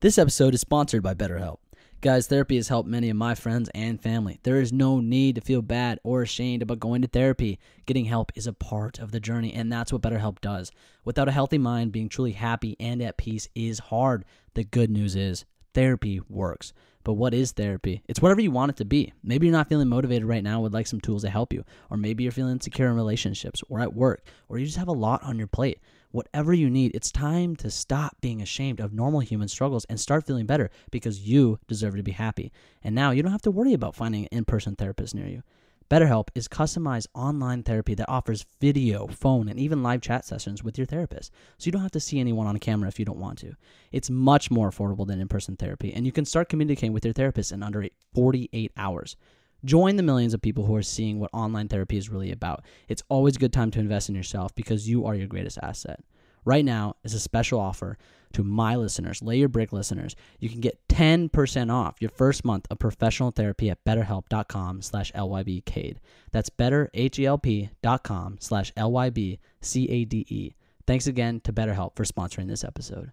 This episode is sponsored by BetterHelp. Guys, therapy has helped many of my friends and family. There is no need to feel bad or ashamed about going to therapy. Getting help is a part of the journey, and that's what BetterHelp does. Without a healthy mind, being truly happy and at peace is hard. The good news is therapy works. But what is therapy? It's whatever you want it to be. Maybe you're not feeling motivated right now, would like some tools to help you. Or maybe you're feeling insecure in relationships or at work, or you just have a lot on your plate whatever you need, it's time to stop being ashamed of normal human struggles and start feeling better because you deserve to be happy. And now you don't have to worry about finding an in person therapist near you. BetterHelp is customized online therapy that offers video, phone, and even live chat sessions with your therapist. So you don't have to see anyone on camera if you don't want to. It's much more affordable than in person therapy, and you can start communicating with your therapist in under 48 hours. Join the millions of people who are seeing what online therapy is really about. It's always a good time to invest in yourself because you are your greatest asset. Right now is a special offer to my listeners, Lay Your Brick listeners. You can get 10% off your first month of professional therapy at betterhelp.com slash lybcade. That's betterhelp.com slash lybcade. Thanks again to BetterHelp for sponsoring this episode.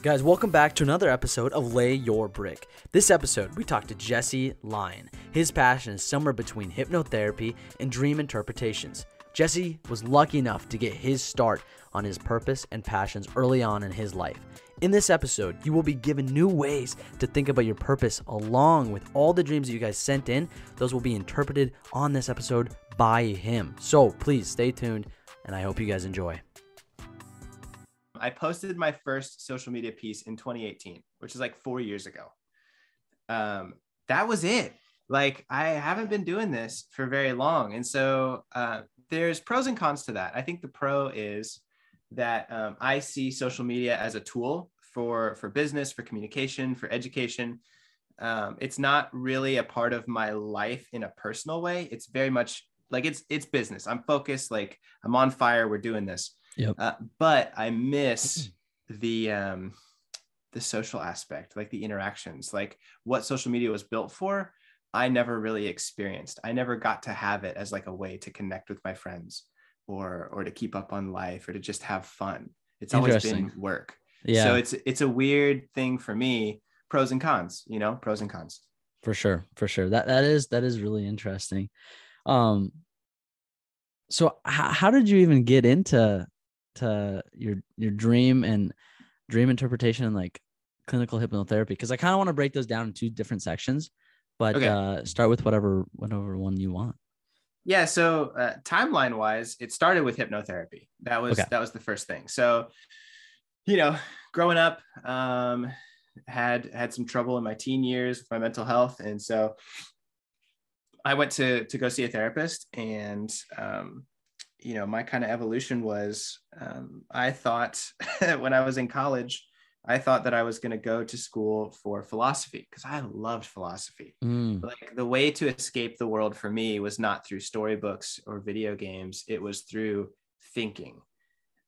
Guys, welcome back to another episode of Lay Your Brick. This episode, we talked to Jesse Lyon. His passion is somewhere between hypnotherapy and dream interpretations. Jesse was lucky enough to get his start on his purpose and passions early on in his life. In this episode, you will be given new ways to think about your purpose along with all the dreams that you guys sent in. Those will be interpreted on this episode by him. So please stay tuned, and I hope you guys enjoy. I posted my first social media piece in 2018, which is like four years ago. Um, that was it. Like I haven't been doing this for very long, and so uh, there's pros and cons to that. I think the pro is that um, I see social media as a tool for for business, for communication, for education. Um, it's not really a part of my life in a personal way. It's very much like it's it's business. I'm focused. Like I'm on fire. We're doing this. Yep. Uh, but I miss the um, the social aspect, like the interactions, like what social media was built for. I never really experienced. I never got to have it as like a way to connect with my friends, or or to keep up on life, or to just have fun. It's always been work. Yeah. So it's it's a weird thing for me. Pros and cons, you know, pros and cons. For sure, for sure. That that is that is really interesting. Um. So how, how did you even get into to your your dream and dream interpretation and like clinical hypnotherapy because I kind of want to break those down in two different sections, but okay. uh, start with whatever whatever one you want. Yeah. So uh, timeline wise, it started with hypnotherapy. That was okay. that was the first thing. So, you know, growing up, um, had had some trouble in my teen years with my mental health, and so I went to to go see a therapist, and um, you know, my kind of evolution was um, I thought when I was in college, I thought that I was going to go to school for philosophy because I loved philosophy. Mm. Like the way to escape the world for me was not through storybooks or video games, it was through thinking.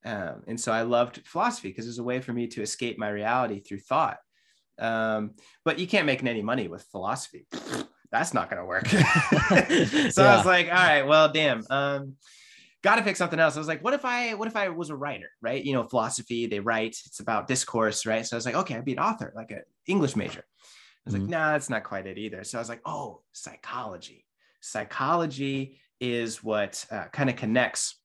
Um, and so I loved philosophy because it was a way for me to escape my reality through thought. Um, but you can't make any money with philosophy. That's not going to work. so yeah. I was like, all right, well, damn. Um, got to pick something else. I was like, what if I, what if I was a writer, right? You know, philosophy, they write, it's about discourse, right? So I was like, okay, I'd be an author, like an English major. I was mm-hmm. like, nah, that's not quite it either. So I was like, oh, psychology. Psychology is what uh, kind of connects,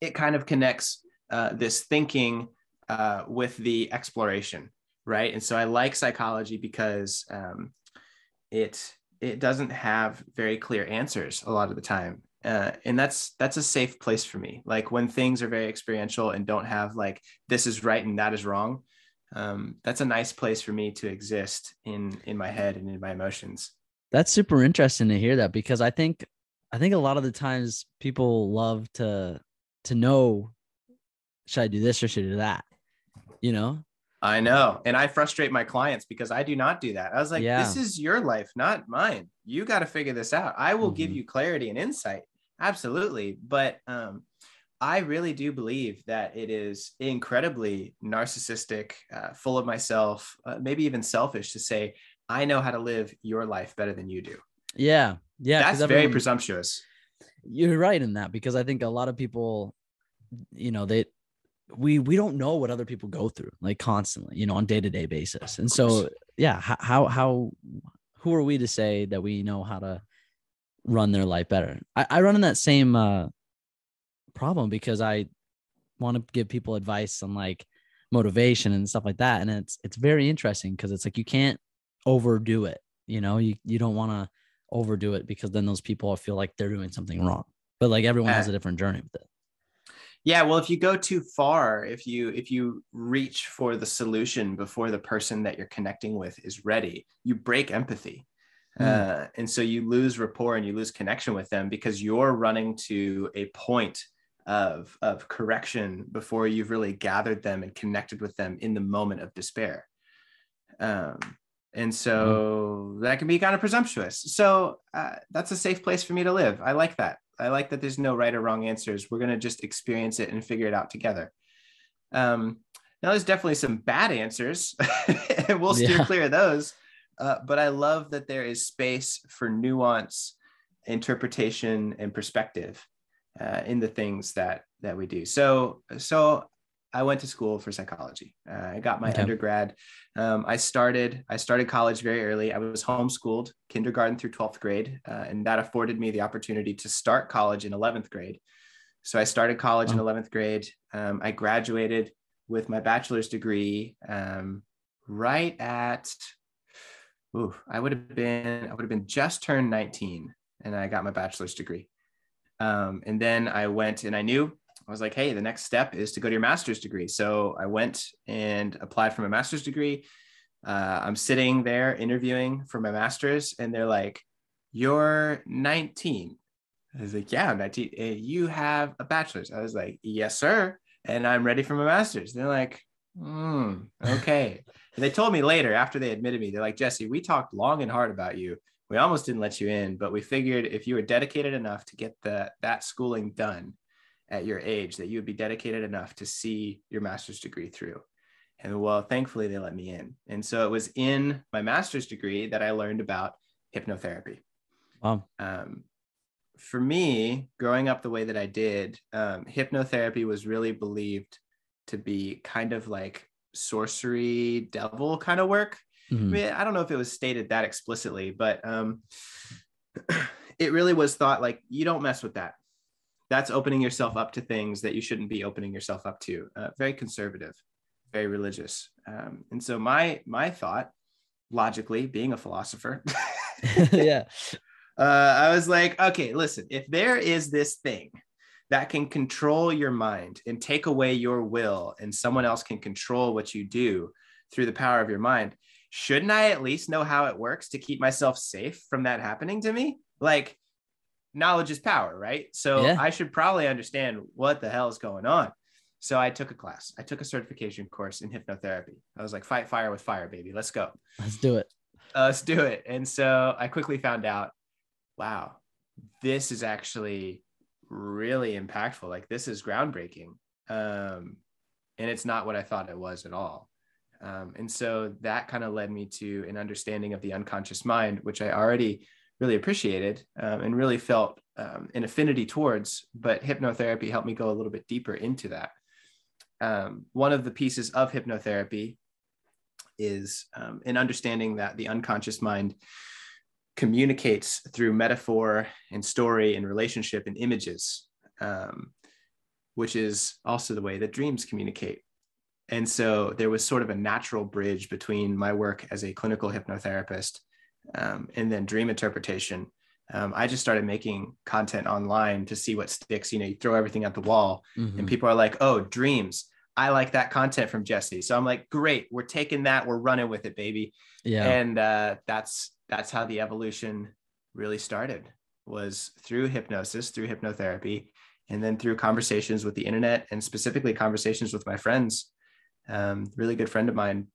it kind of connects uh, this thinking uh, with the exploration, right? And so I like psychology because um, it, it doesn't have very clear answers a lot of the time uh, and that's that's a safe place for me like when things are very experiential and don't have like this is right and that is wrong um, that's a nice place for me to exist in in my head and in my emotions that's super interesting to hear that because i think i think a lot of the times people love to to know should i do this or should i do that you know I know. And I frustrate my clients because I do not do that. I was like, yeah. this is your life, not mine. You got to figure this out. I will mm-hmm. give you clarity and insight. Absolutely. But um, I really do believe that it is incredibly narcissistic, uh, full of myself, uh, maybe even selfish to say, I know how to live your life better than you do. Yeah. Yeah. That's everyone, very presumptuous. You're right in that because I think a lot of people, you know, they, we we don't know what other people go through like constantly, you know, on day to day basis. And so, yeah, how how who are we to say that we know how to run their life better? I, I run in that same uh, problem because I want to give people advice on like motivation and stuff like that, and it's it's very interesting because it's like you can't overdo it. You know, you you don't want to overdo it because then those people feel like they're doing something wrong. But like everyone has a different journey with it. Yeah, well, if you go too far, if you if you reach for the solution before the person that you're connecting with is ready, you break empathy. Mm. Uh, and so you lose rapport and you lose connection with them because you're running to a point of, of correction before you've really gathered them and connected with them in the moment of despair. Um, and so mm. that can be kind of presumptuous. So uh, that's a safe place for me to live. I like that. I like that there's no right or wrong answers. We're going to just experience it and figure it out together. Um, now, there's definitely some bad answers, and we'll steer yeah. clear of those. Uh, but I love that there is space for nuance, interpretation, and perspective uh, in the things that that we do. So, so I went to school for psychology. Uh, I got my okay. undergrad. Um, I started I started college very early. I was homeschooled, kindergarten through twelfth grade, uh, and that afforded me the opportunity to start college in eleventh grade. So I started college in eleventh grade. Um, I graduated with my bachelor's degree um, right at. Ooh, I would have been I would have been just turned nineteen, and I got my bachelor's degree. Um, and then I went and I knew I was like, hey, the next step is to go to your master's degree. So I went and applied for my master's degree. Uh, I'm sitting there interviewing for my master's, and they're like, you're 19. I was like, yeah, I'm 19. You have a bachelor's. I was like, yes, sir. And I'm ready for my master's. They're like, hmm, okay. And they told me later after they admitted me, they're like, Jesse, we talked long and hard about you. We almost didn't let you in, but we figured if you were dedicated enough to get the, that schooling done, at your age that you would be dedicated enough to see your master's degree through. And well, thankfully they let me in. And so it was in my master's degree that I learned about hypnotherapy. Wow. Um, for me, growing up the way that I did, um, hypnotherapy was really believed to be kind of like sorcery devil kind of work. Mm-hmm. I, mean, I don't know if it was stated that explicitly, but um, it really was thought like you don't mess with that that's opening yourself up to things that you shouldn't be opening yourself up to. Uh, very conservative, very religious. Um, and so my my thought, logically, being a philosopher, yeah, uh, I was like, okay, listen, if there is this thing that can control your mind and take away your will, and someone else can control what you do through the power of your mind, shouldn't I at least know how it works to keep myself safe from that happening to me? Like knowledge is power, right? So yeah. I should probably understand what the hell is going on. So I took a class. I took a certification course in hypnotherapy. I was like, fight fire with fire, baby. Let's go. Let's do it. Uh, let's do it. And so I quickly found out, wow, this is actually really impactful. Like this is groundbreaking. Um, and it's not what I thought it was at all. Um, and so that kind of led me to an understanding of the unconscious mind, which I already really appreciated um, and really felt um, an affinity towards. But hypnotherapy helped me go a little bit deeper into that. Um, one of the pieces of hypnotherapy is um, an understanding that the unconscious mind communicates through metaphor and story and relationship and images, um, which is also the way that dreams communicate. And so there was sort of a natural bridge between my work as a clinical hypnotherapist um, and then dream interpretation. Um, I just started making content online to see what sticks. You know, you throw everything at the wall, mm-hmm. and people are like, "Oh, dreams! I like that content from Jesse." So I'm like, "Great, we're taking that, we're running with it, baby." Yeah. And uh, that's that's how the evolution really started was through hypnosis, through hypnotherapy, and then through conversations with the internet, and specifically conversations with my friends. Um, really good friend of mine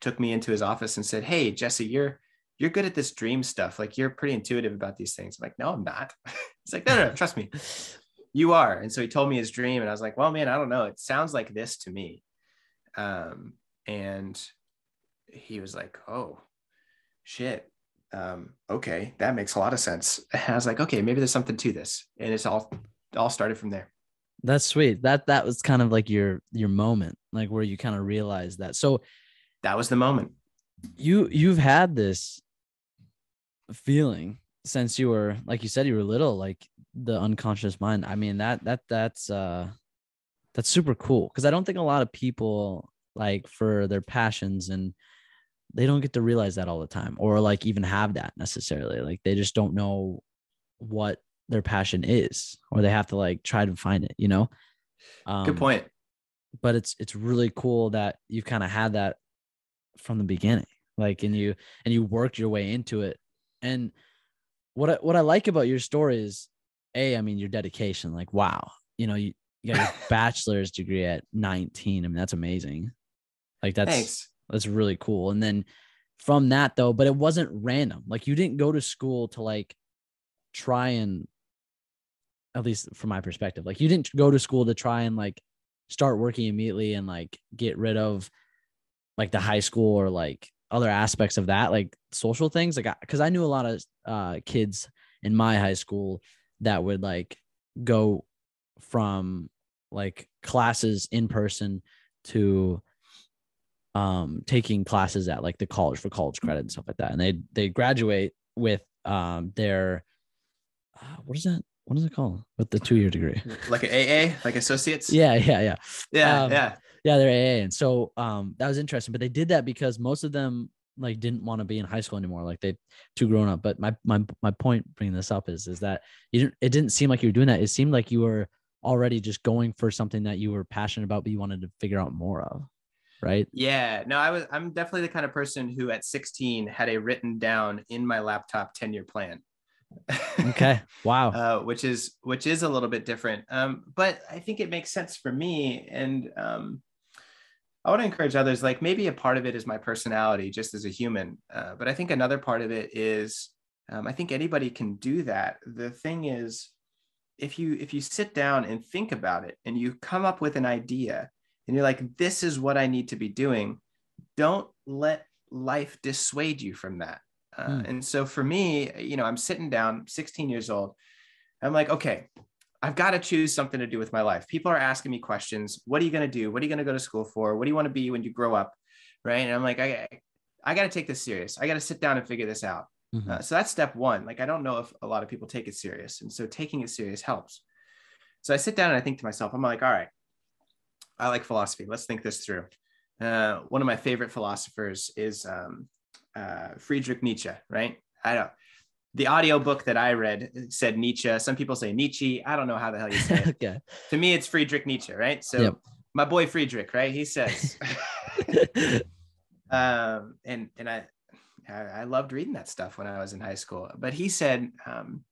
took me into his office and said, "Hey, Jesse, you're you're good at this dream stuff. Like you're pretty intuitive about these things. I'm like, no, I'm not. He's like, no, no, no, trust me. You are. And so he told me his dream. And I was like, well, man, I don't know. It sounds like this to me. Um, and he was like, oh, shit. Um, okay, that makes a lot of sense. And I was like, okay, maybe there's something to this. And it's all all started from there. That's sweet. That that was kind of like your your moment, like where you kind of realized that. So that was the moment. You you've had this feeling since you were like you said you were little, like the unconscious mind. I mean that that that's uh that's super cool because I don't think a lot of people like for their passions and they don't get to realize that all the time or like even have that necessarily. Like they just don't know what their passion is or they have to like try to find it, you know? Um, Good point. But it's it's really cool that you've kind of had that from the beginning. Like and you and you worked your way into it. And what I, what I like about your story is a I mean your dedication like wow, you know, you you got your bachelor's degree at 19. I mean, that's amazing. Like that's Thanks. That's really cool. And then from that though, but it wasn't random. Like you didn't go to school to like try and at least from my perspective, like you didn't go to school to try and like start working immediately and like get rid of like the high school or like other aspects of that, like social things. Like, because I, I knew a lot of uh, kids in my high school that would like go from like classes in person to um taking classes at like the college for college credit and stuff like that. And they they graduate with um their uh, what is that what is it called? With the two year degree. Like an aa like associates? Yeah yeah yeah. Yeah um, yeah. yeah they're aa and so um that was interesting. But they did that because most of them like didn't want to be in high school anymore. Like they too grown up. But my my my point bringing this up is is that you didn't it didn't seem like you were doing that. It seemed like you were already just going for something that you were passionate about, but you wanted to figure out more of. Right. Yeah. No, I was, I'm definitely the kind of person who at 16 had a written down in my laptop 10 year plan. okay. Wow. Uh, which is, which is a little bit different. Um, but I think it makes sense for me. And, um, I want to encourage others, like maybe a part of it is my personality just as a human. Uh, but I think another part of it is, um, I think anybody can do that. The thing is, if you if you sit down and think about it and you come up with an idea and you're like this is what i need to be doing. Don't let life dissuade you from that. Uh, mm. and so for me you know i'm sitting down 16 years old. I'm like okay i've got to choose something to do with my life. People are asking me questions. What are you going to do? What are you going to go to school for? What do you want to be when you grow up? Right? And i'm like i i got to take this serious. I got to sit down and figure this out. Mm-hmm. Uh, so that's step one. Like, I don't know if a lot of people take it serious. And so taking it serious helps. So I sit down and I think to myself, I'm like, all right, I like philosophy. Let's think this through. Uh, one of my favorite philosophers is um, uh, Friedrich Nietzsche, right? I don't. The audio book that I read said Nietzsche. Some people say Nietzsche. I don't know how the hell you say it. okay. To me, it's Friedrich Nietzsche, right? So yep. my boy Friedrich, right? He says, um, and and I I, loved reading that stuff when I was in high school. But he said, um,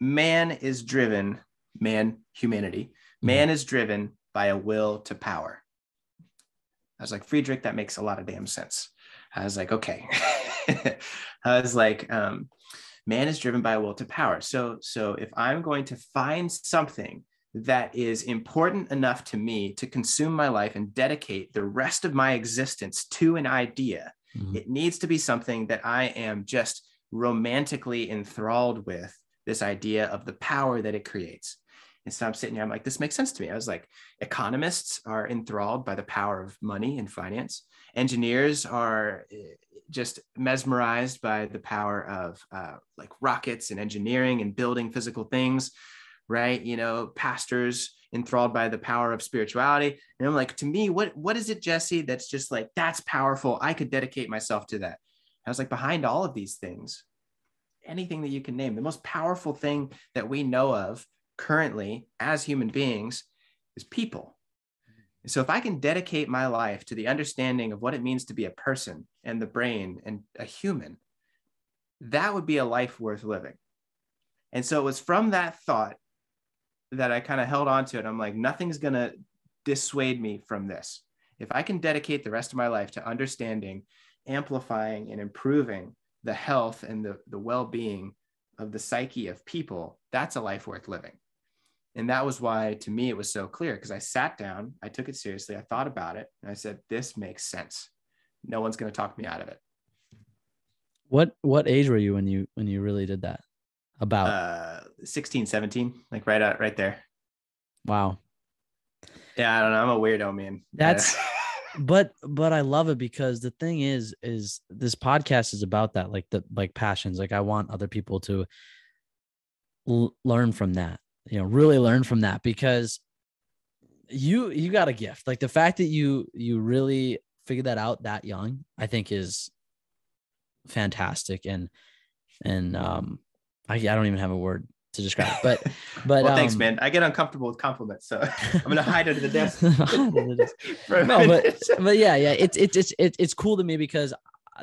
man is driven, man, humanity, mm-hmm. man is driven by a will to power. I was like, Friedrich, that makes a lot of damn sense. I was like, okay. I was like, um, man is driven by a will to power. So, so if I'm going to find something that is important enough to me to consume my life and dedicate the rest of my existence to an idea, Mm-hmm. It needs to be something that I am just romantically enthralled with this idea of the power that it creates. And so I'm sitting here, I'm like, this makes sense to me. I was like, economists are enthralled by the power of money and finance. Engineers are eh, just mesmerized by the power of uh, like rockets and engineering and building physical things, right? You know, pastors enthralled by the power of spirituality. And I'm like, to me, what what is it, Jesse? That's just like that's powerful. I could dedicate myself to that. I was like, behind all of these things, anything that you can name, the most powerful thing that we know of currently as human beings is people. So if I can dedicate my life to the understanding of what it means to be a person and the brain and a human, that would be a life worth living. And so it was from that thought that I kind of held on to it. I'm like, nothing's going to dissuade me from this. If I can dedicate the rest of my life to understanding, amplifying, and improving the health and the, the well being of the psyche of people, that's a life worth living. And that was why, to me, it was so clear because I sat down, I took it seriously, I thought about it, and I said, this makes sense. No one's going to talk me out of it. What what age were you when you when you really did that? About uh 16, 17, like right out right there. Wow. Yeah, I don't know. I'm a weirdo, man. That's but but I love it because the thing is is this podcast is about that like the like passions like I want other people to l- learn from that you know really learn from that because you you got a gift like the fact that you you really figured that out that young I think is fantastic and and um I, I don't even have a word to describe it. But but well, um, thanks, man. I get uncomfortable with compliments, so I'm gonna hide under the desk. no, but but yeah, yeah, it's it's it's it's it's cool to me because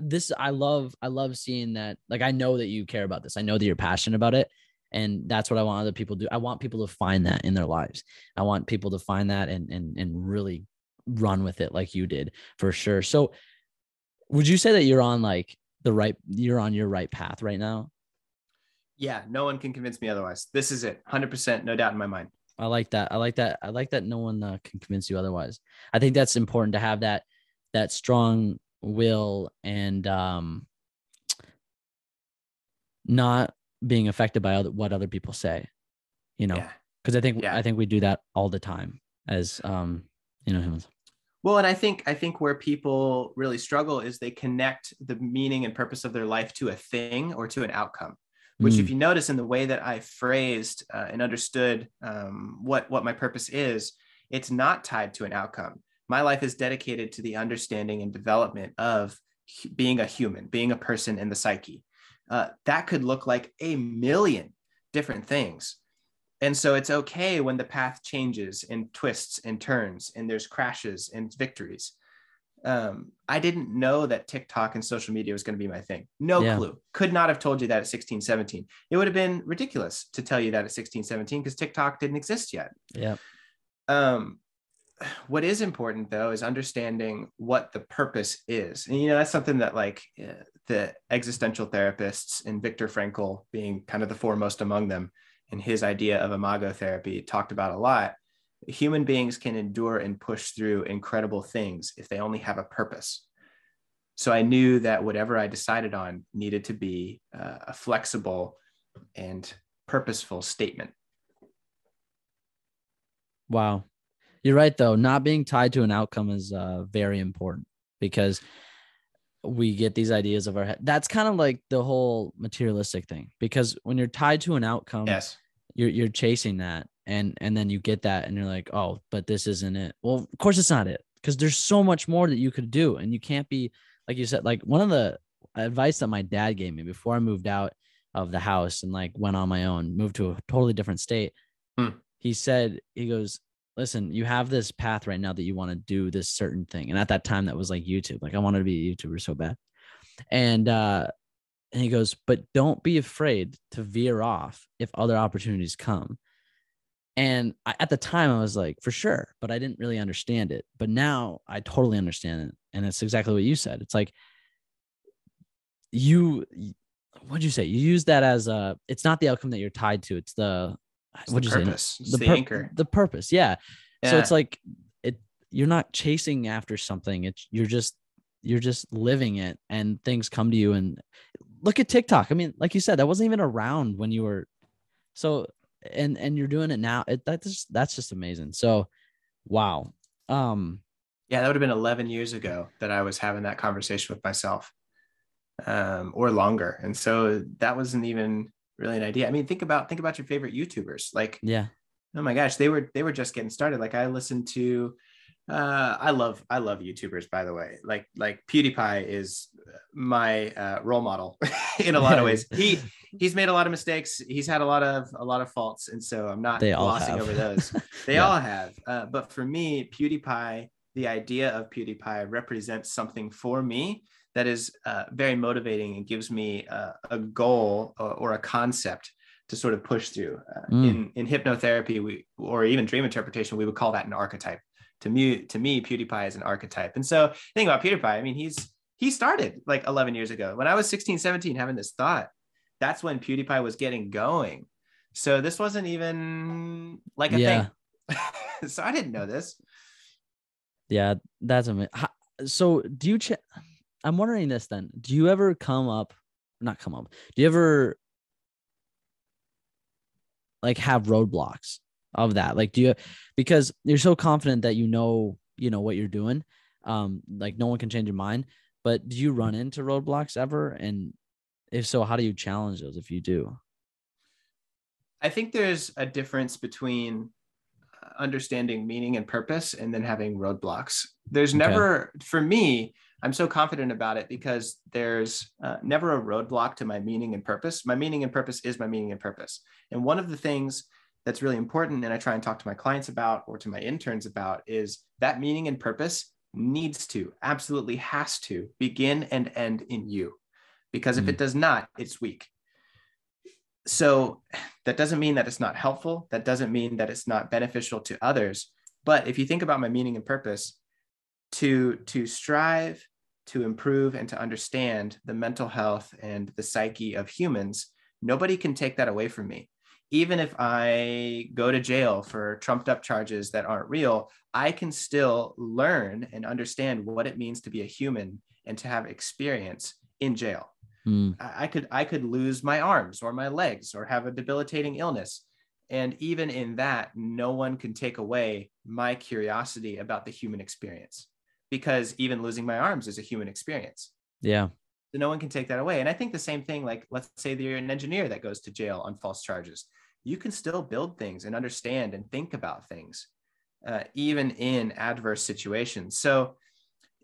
this I love I love seeing that. Like I know that you care about this. I know that you're passionate about it. And that's what I want other people to do. I want people to find that in their lives. I want people to find that and and and really run with it like you did for sure. So would you say that you're on like the right you're on your right path right now? Yeah, no one can convince me otherwise. This is it. 100%, no doubt in my mind. I like that. I like that. I like that no one uh, can convince you otherwise. I think that's important to have that that strong will and um not being affected by other, what other people say. You know, because yeah. I think yeah. I think we do that all the time as um you know humans. Well, and I think I think where people really struggle is they connect the meaning and purpose of their life to a thing or to an outcome which mm. if you notice in the way that I phrased uh, and understood um, what what my purpose is, it's not tied to an outcome. My life is dedicated to the understanding and development of being a human, being a person in the psyche. Uh, that could look like a million different things. And so it's okay when the path changes and twists and turns and there's crashes and victories um, I didn't know that TikTok and social media was going to be my thing. No yeah. clue. Could not have told you that at 16, 17. It would have been ridiculous to tell you that at 16, 17 because TikTok didn't exist yet. Yeah. Um, what is important though is understanding what the purpose is. And you know, that's something that like uh, the existential therapists and Viktor Frankl being kind of the foremost among them and his idea of imago therapy talked about a lot human beings can endure and push through incredible things if they only have a purpose. So I knew that whatever I decided on needed to be uh, a flexible and purposeful statement. Wow. You're right, though. Not being tied to an outcome is uh, very important because we get these ideas of our head. That's kind of like the whole materialistic thing because when you're tied to an outcome, yes, you're, you're chasing that and and then you get that and you're like oh but this isn't it well of course it's not it because there's so much more that you could do and you can't be like you said like one of the advice that my dad gave me before i moved out of the house and like went on my own moved to a totally different state hmm. he said he goes listen you have this path right now that you want to do this certain thing and at that time that was like youtube like i wanted to be a youtuber so bad and uh and he goes but don't be afraid to veer off if other opportunities come and I, at the time, I was like, for sure, but I didn't really understand it. But now I totally understand it. And it's exactly what you said. It's like you, what'd you say? You use that as a, it's not the outcome that you're tied to. It's the, it's what'd the purpose. The, the, anchor. The purpose. Yeah. yeah. So it's like, it, you're not chasing after something. It's, you're just, you're just living it and things come to you and look at TikTok. I mean, like you said, that wasn't even around when you were, so and and you're doing it now. It, that's just, that's just amazing. So, wow. Um, yeah, that would have been 11 years ago that I was having that conversation with myself, um, or longer. And so that wasn't even really an idea. I mean, think about think about your favorite YouTubers. Like, yeah, oh my gosh, they were they were just getting started. Like I listened to uh, I love I love YouTubers by the way. Like like PewDiePie is my uh, role model in a lot of ways. He he's made a lot of mistakes. He's had a lot of a lot of faults, and so I'm not they glossing over those. They yeah. all have. Uh, but for me, PewDiePie, the idea of PewDiePie represents something for me that is uh, very motivating and gives me a goal or, or, a concept to sort of push through. Uh, mm. In in hypnotherapy, we or even dream interpretation, we would call that an archetype to me, to me, PewDiePie is an archetype. And so think about PewDiePie. I mean, he's he started like 11 years ago. When I was 16, 17, having this thought, that's when PewDiePie was getting going. So this wasn't even like a yeah. thing. so I didn't know this. Yeah, that's amazing. So do you check? I'm wondering this then. Do you ever come up, not come up, do you ever like have roadblocks of that? Like, do you because you're so confident that you know you know what you're doing, um, like no one can change your mind. But do you run into roadblocks ever? And if so, how do you challenge those if you do? I think there's a difference between understanding meaning and purpose and then having roadblocks. There's okay. never, for me, I'm so confident about it because there's uh, never a roadblock to my meaning and purpose. My meaning and purpose is my meaning and purpose. And one of the things that's really important, and I try and talk to my clients about or to my interns about, is that meaning and purpose needs to, absolutely has to begin and end in you. Because if mm. it does not, it's weak. So that doesn't mean that it's not helpful. That doesn't mean that it's not beneficial to others. But if you think about my meaning and purpose, to to strive to improve and to understand the mental health and the psyche of humans, nobody can take that away from me. Even if I go to jail for trumped up charges that aren't real, I can still learn and understand what it means to be a human and to have experience in jail. Mm. I could I could lose my arms or my legs or have a debilitating illness. And even in that, no one can take away my curiosity about the human experience because even losing my arms is a human experience. Yeah. So no one can take that away. And I think the same thing, like let's say that you're an engineer that goes to jail on false charges. You can still build things and understand and think about things, uh, even in adverse situations. So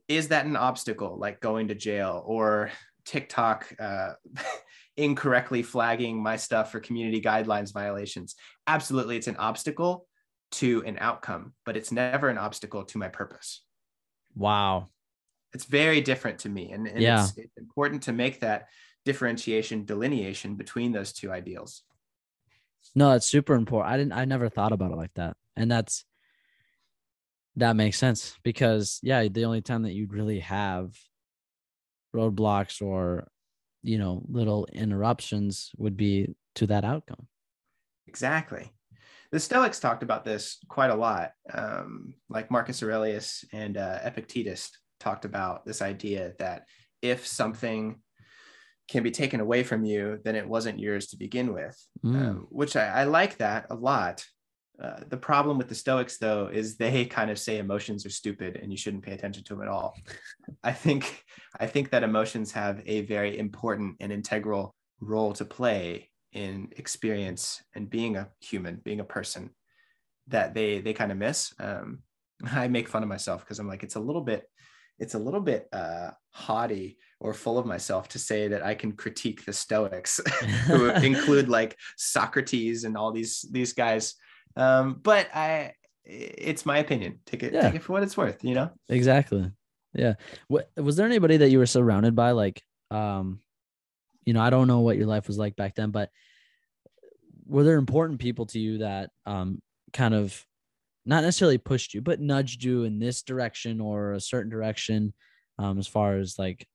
is that an obstacle like going to jail or TikTok uh, incorrectly flagging my stuff for community guidelines violations? Absolutely, it's an obstacle to an outcome, but it's never an obstacle to my purpose. Wow. It's very different to me. And, and yeah. it's, it's important to make that differentiation, delineation between those two ideals. No, that's super important. I didn't, I never thought about it like that. And that's, that makes sense because, yeah, the only time that you'd really have roadblocks or, you know, little interruptions would be to that outcome. Exactly the Stoics talked about this quite a lot. Um, like Marcus Aurelius and uh, Epictetus talked about this idea that if something can be taken away from you, then it wasn't yours to begin with, mm. um, which I, I, like that a lot. Uh, the problem with the Stoics, though, is they kind of say emotions are stupid and you shouldn't pay attention to them at all. I think I think that emotions have a very important and integral role to play in experience and being a human, being a person that they they kind of miss. Um, I make fun of myself because I'm like, it's a little bit, it's a little bit uh, haughty or full of myself to say that I can critique the Stoics, who include like Socrates and all these these guys. Um, but I, it's my opinion. Take it, yeah. take it for what it's worth. You know. Exactly. Yeah. What was there anybody that you were surrounded by, like, um, you know, I don't know what your life was like back then, but were there important people to you that um kind of not necessarily pushed you, but nudged you in this direction or a certain direction, um, as far as like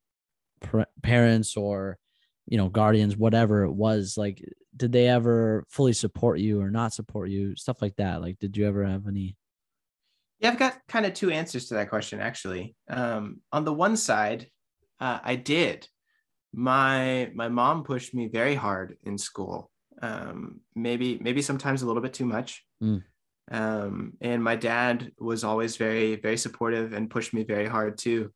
parents or you know guardians, whatever it was. Like, did they ever fully support you or not support you? Stuff like that. Like, did you ever have any? Yeah, I've got kind of two answers to that question actually. Um, on the one side, uh, I did my my mom pushed me very hard in school um, maybe maybe sometimes a little bit too much mm. um, and my dad was always very very supportive and pushed me very hard too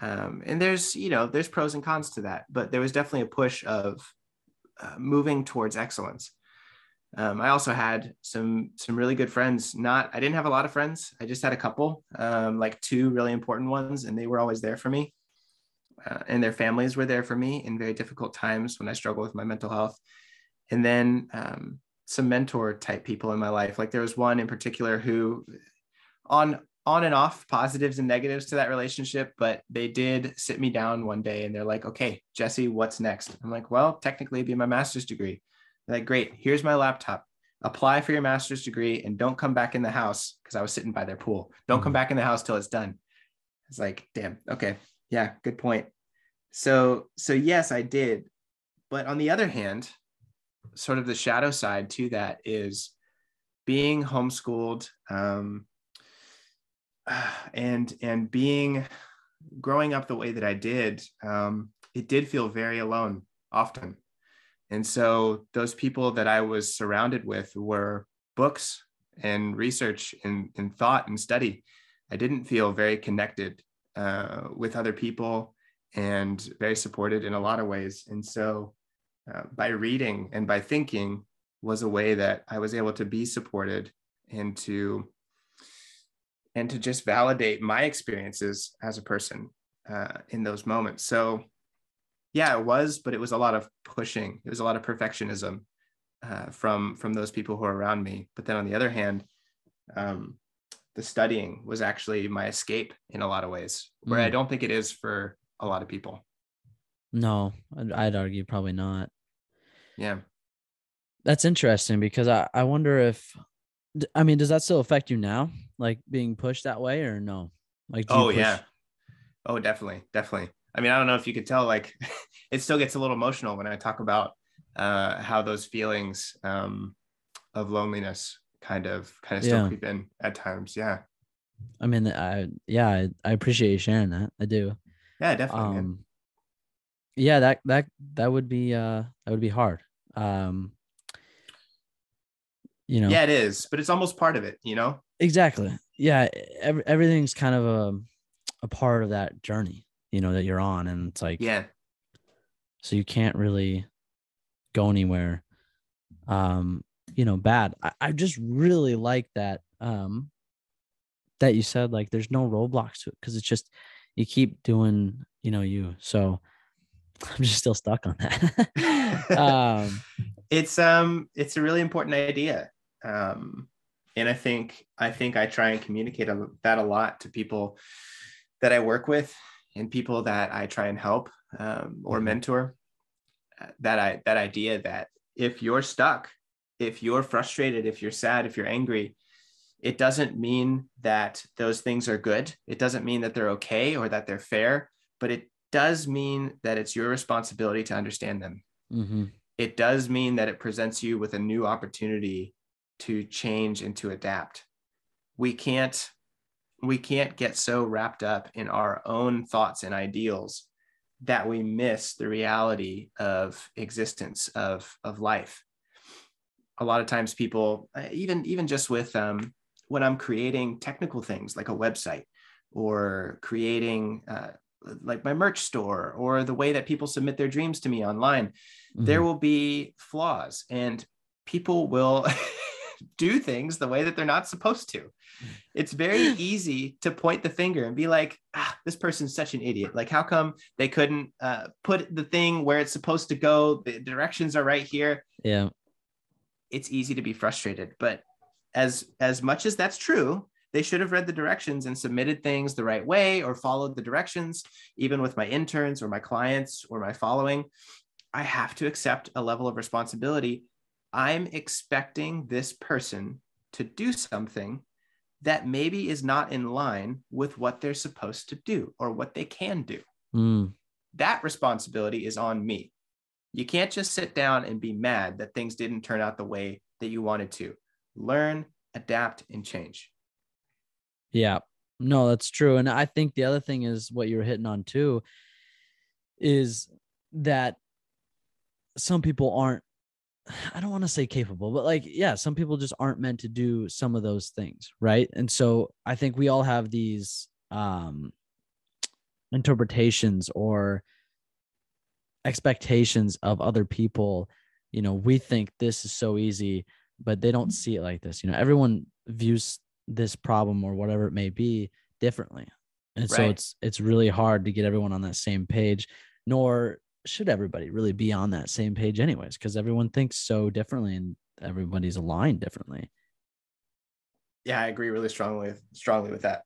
um, and there's you know there's pros and cons to that but there was definitely a push of uh, moving towards excellence um, I also had some some really good friends. Not I didn't have a lot of friends. I just had a couple, um, like two really important ones, and they were always there for me uh, and their families were there for me in very difficult times when I struggled with my mental health. And then um, some mentor type people in my life. Like there was one in particular who, on on and off positives and negatives to that relationship, but they did sit me down one day and they're like, "Okay, Jesse, what's next?" I'm like, "Well, technically, it'd be my master's degree." They're like, "Great, here's my laptop." Apply for your master's degree and don't come back in the house because I was sitting by their pool. Don't come mm-hmm. back in the house till it's done. It's like, damn, okay, yeah, good point. So so yes, I did. But on the other hand, sort of the shadow side to that is being homeschooled um, and and being growing up the way that I did, um, it did feel very alone often. And so those people that I was surrounded with were books and research and, and thought and study, I didn't feel very connected uh, with other people and very supported in a lot of ways. And so uh, by reading and by thinking was a way that I was able to be supported and to and to just validate my experiences as a person uh, in those moments. So yeah, it was, but it was a lot of pushing. It was a lot of perfectionism uh, from from those people who are around me. But then on the other hand, um, the studying was actually my escape in a lot of ways, where mm. I don't think it is for a lot of people. No, I'd, I'd argue probably not. Yeah, that's interesting because I I wonder if I mean does that still affect you now, like being pushed that way or no? Like oh push- yeah, oh definitely, definitely. I mean, I don't know if you could tell, like, it still gets a little emotional when I talk about uh, how those feelings um, of loneliness kind of kind of still yeah. creep in at times. Yeah. I mean, I yeah, I, I appreciate you sharing that. I do. Yeah, definitely. Um, yeah, that that that would be uh that would be hard. Um, you know. Yeah, it is, but it's almost part of it. You know. Exactly. Yeah, every, everything's kind of a a part of that journey. You know that you're on, and it's like yeah. So you can't really go anywhere um you know bad I, I just really like that um that you said like there's no roadblocks to it because it's just you keep doing you know you. So i'm just still stuck on that. Um it's um it's a really important idea. Um and i think i think i try and communicate that a lot to people that i work with and people that i try and help um, or mm-hmm. mentor. That I that idea that if you're stuck, if you're frustrated, if you're sad, if you're angry, it doesn't mean that those things are good. It doesn't mean that they're okay or that they're fair, but it does mean that it's your responsibility to understand them. Mm-hmm. It does mean that it presents you with a new opportunity to change and to adapt. We can't we can't get so wrapped up in our own thoughts and ideals that we miss the reality of existence of of life a lot of times people even even just with um, when i'm creating technical things like a website or creating uh, like my merch store or the way that people submit their dreams to me online mm-hmm. there will be flaws and people will do things the way that they're not supposed to. It's very easy to point the finger and be like, ah, this person's such an idiot. Like, how come they couldn't uh, put the thing where it's supposed to go? The directions are right here. Yeah. It's easy to be frustrated. But as as much as that's true, they should have read the directions and submitted things the right way or followed the directions, even with my interns or my clients or my following. I have to accept a level of responsibility I'm expecting this person to do something that maybe is not in line with what they're supposed to do or what they can do. Mm. That responsibility is on me. You can't just sit down and be mad that things didn't turn out the way that you wanted to. Learn, adapt, and change. Yeah, no, that's true. And I think the other thing is what you're hitting on too is that some people aren't I don't want to say capable, but like, yeah, some people just aren't meant to do some of those things, right? And so I think we all have these um interpretations or expectations of other people. You know, we think this is so easy, but they don't see it like this. You know, everyone views this problem or whatever it may be differently. And right. so it's it's really hard to get everyone on that same page, nor should everybody really be on that same page anyways because everyone thinks so differently and everybody's aligned differently yeah i agree really strongly strongly with that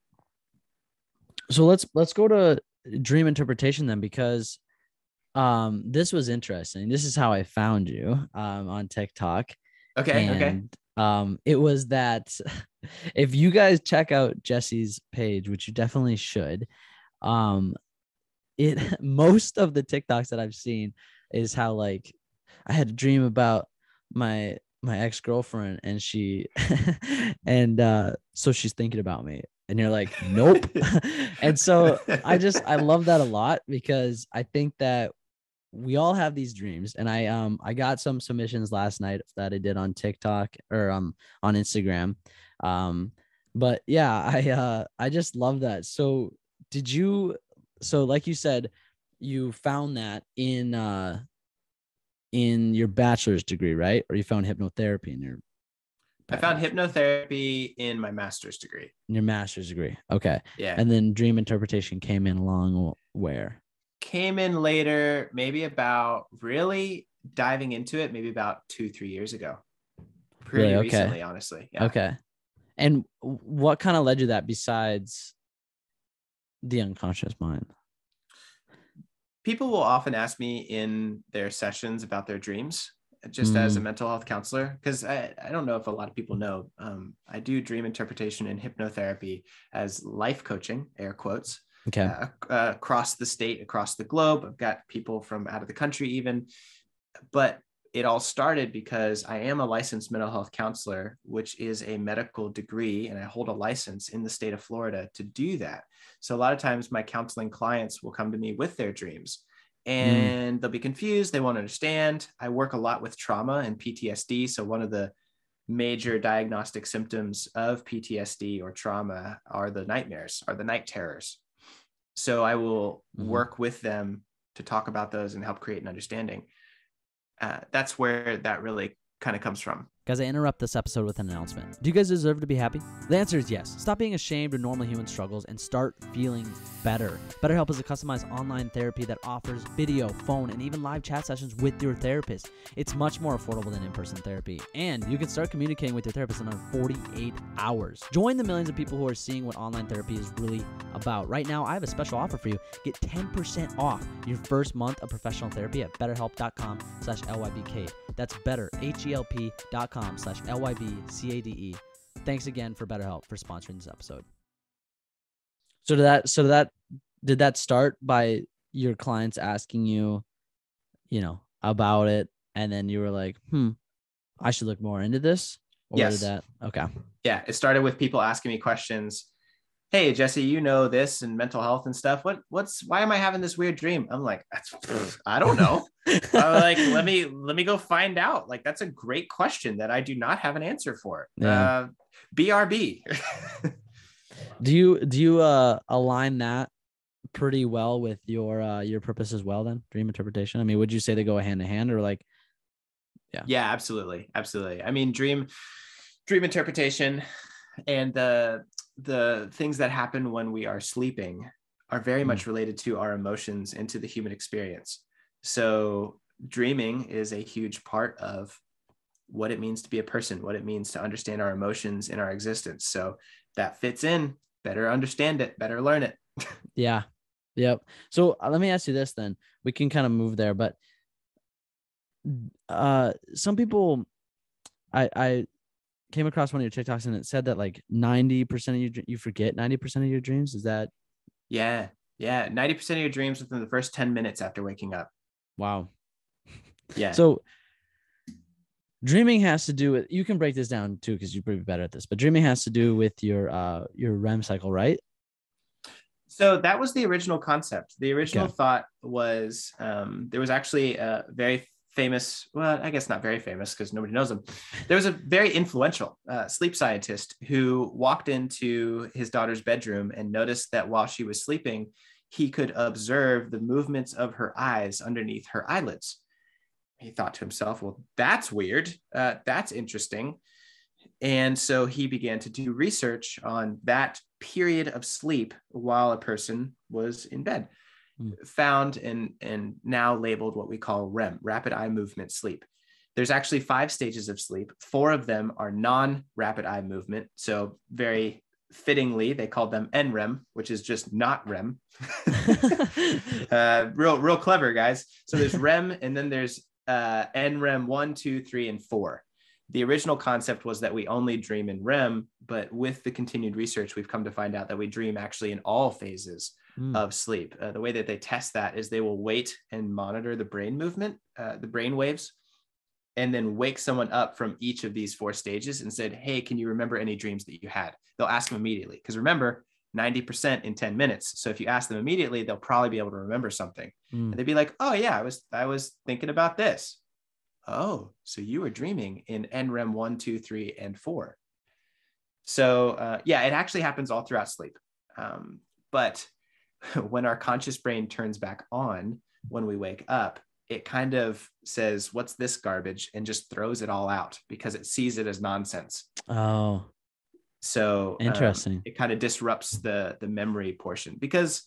so let's let's go to dream interpretation then because um this was interesting this is how i found you um on tiktok okay and, okay um it was that if you guys check out jesse's page which you definitely should um it most of the TikToks that I've seen is how like I had a dream about my my ex-girlfriend and she and uh so she's thinking about me and you're like nope. And so i just i love that a lot because i think that we all have these dreams and i um i got some submissions last night that i did on tiktok or um on instagram um but yeah i uh i just love that so did you so like you said you found that in uh in your bachelor's degree right or you found hypnotherapy in your I found hypnotherapy in my master's degree. In your master's degree. Okay. Yeah. And then dream interpretation came in along where? Came in later, maybe about really diving into it, maybe about two, three years ago. Pretty really? okay. recently, honestly. Yeah. Okay. And what kind of led you that besides the unconscious mind? People will often ask me in their sessions about their dreams just mm. as a mm. mental health counselor because I, I don't know if a lot of people know um, i do dream interpretation and hypnotherapy as life coaching air quotes okay uh, uh, across the state across the globe i've got people from out of the country even but it all started because i am a licensed mental health counselor which is a medical degree and i hold a license in the state of florida to do that so a lot of times my counseling clients will come to me with their dreams Mm. and mm. they'll be confused. They won't understand. I work a lot with trauma and PTSD. So, one of the major diagnostic symptoms of PTSD or trauma are the nightmares, are the night terrors. So, I will mm-hmm. work with them to talk about those and help create an understanding. Uh, that's where that really kind of comes from. Guys, I interrupt this episode with an announcement. Do you guys deserve to be happy? The answer is yes. Stop being ashamed of normal human struggles and start feeling better. BetterHelp is a customized online therapy that offers video, phone, and even live chat sessions with your therapist. It's much more affordable than in person therapy, and you can start communicating with your therapist in under 48 hours. Join the millions of people who are seeing what online therapy is really about. Right now, I have a special offer for you. Get 10% off your first month of professional therapy at betterhelp.com slash LYBCade. That's better, H-E-L-P slash L-Y-B-C-A-D-E. Thanks again for BetterHelp for sponsoring this episode. So did that so did that did that start by your clients asking you, you know, about it and then you were like, hmm, I should look more into this? Or yes. that okay. Yeah. It started with people asking me questions hey jesse you know this and mental health and stuff. What what's why am i having this weird dream? I'm like i don't know. I'm like let me let me go find out. Like that's a great question that i do not have an answer for. Yeah. uh, brb do you do you uh align that pretty well with your uh your purpose as well then dream interpretation? I mean would you say they go hand in hand or like yeah? Yeah absolutely. Absolutely. I mean dream dream interpretation and the the things that happen when we are sleeping are very mm. much related to our emotions and to the human experience. So, dreaming is a huge part of what it means to be a person, what it means to understand our emotions in our existence. So, that fits in. Better understand it, better learn it. yeah. Yep. So, uh, let me ask you this then. We can kind of move there, but uh some people I I came across one of your TikToks and it said that like 90% of you you forget 90% of your dreams. Is that Yeah. Yeah, 90% of your dreams within the first 10 minutes after waking up. Wow. Yeah. So dreaming has to do with you can break this down too because you're pretty better at this, but dreaming has to do with your uh your REM cycle, right? So that was the original concept. The original okay. thought was um, there was actually a very famous, well, I guess not very famous because nobody knows him. There was a very influential uh, sleep scientist who walked into his daughter's bedroom and noticed that while she was sleeping, he could observe the movements of her eyes underneath her eyelids. He thought to himself, well, that's weird. Uh, that's interesting. And so he began to do research on that period of sleep while a person was in bed. Hmm. found and and now labeled what we call REM, rapid eye movement sleep. There's actually five stages of sleep. Four of them are non-rapid eye movement. So very fittingly, they called them NREM, which is just not REM. uh, real, real clever guys. So there's REM, and then there's uh, NREM one, two, three, and four. The original concept was that we only dream in REM, but with the continued research, we've come to find out that we dream actually in all phases mm. of sleep. Uh, the way that they test that is they will wait and monitor the brain movement, uh, the brain waves, and then wake someone up from each of these four stages and said, Hey, can you remember any dreams that you had? They'll ask them immediately. Because remember, 90% in 10 minutes. So if you ask them immediately, they'll probably be able to remember something. Mm. And they'd be like, "Oh yeah, I was I was thinking about this." Oh, so you were dreaming in NREM 1, 2, 3, and 4. So uh, yeah, it actually happens all throughout sleep. Um, but when our conscious brain turns back on when we wake up, it kind of says, What's this garbage? and just throws it all out because it sees it as nonsense. Oh, so um, interesting. it kind of disrupts the the memory portion because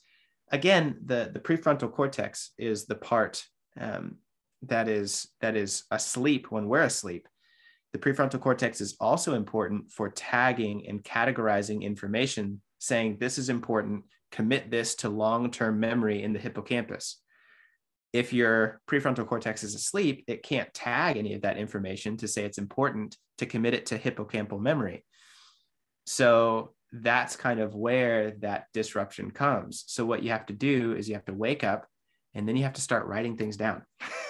again, the the prefrontal cortex is the part um, that is that is asleep when we're asleep. The prefrontal cortex is also important for tagging and categorizing information, saying this is important, commit this to long-term memory in the hippocampus. If your prefrontal cortex is asleep, it can't tag any of that information to say it's important to commit it to hippocampal memory. So that's kind of where that disruption comes. So what you have to do is you have to wake up and then you have to start writing things down.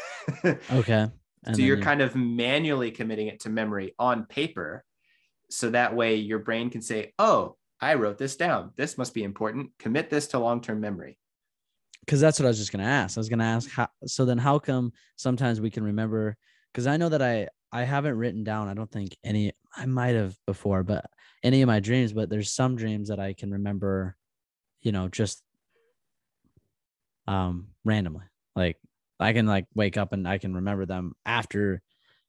okay. And so you're you... kind of manually committing it to memory on paper. So that way your brain can say, oh, I wrote this down. This must be important. Commit this to long term memory. Because that's what I was just going to ask. I was going to ask how, so then how come sometimes we can remember? Because I know that I, I haven't written down, I don't think any, I might have before, but any of my dreams, but there's some dreams that I can remember, you know, just um randomly. Like I can like wake up and I can remember them after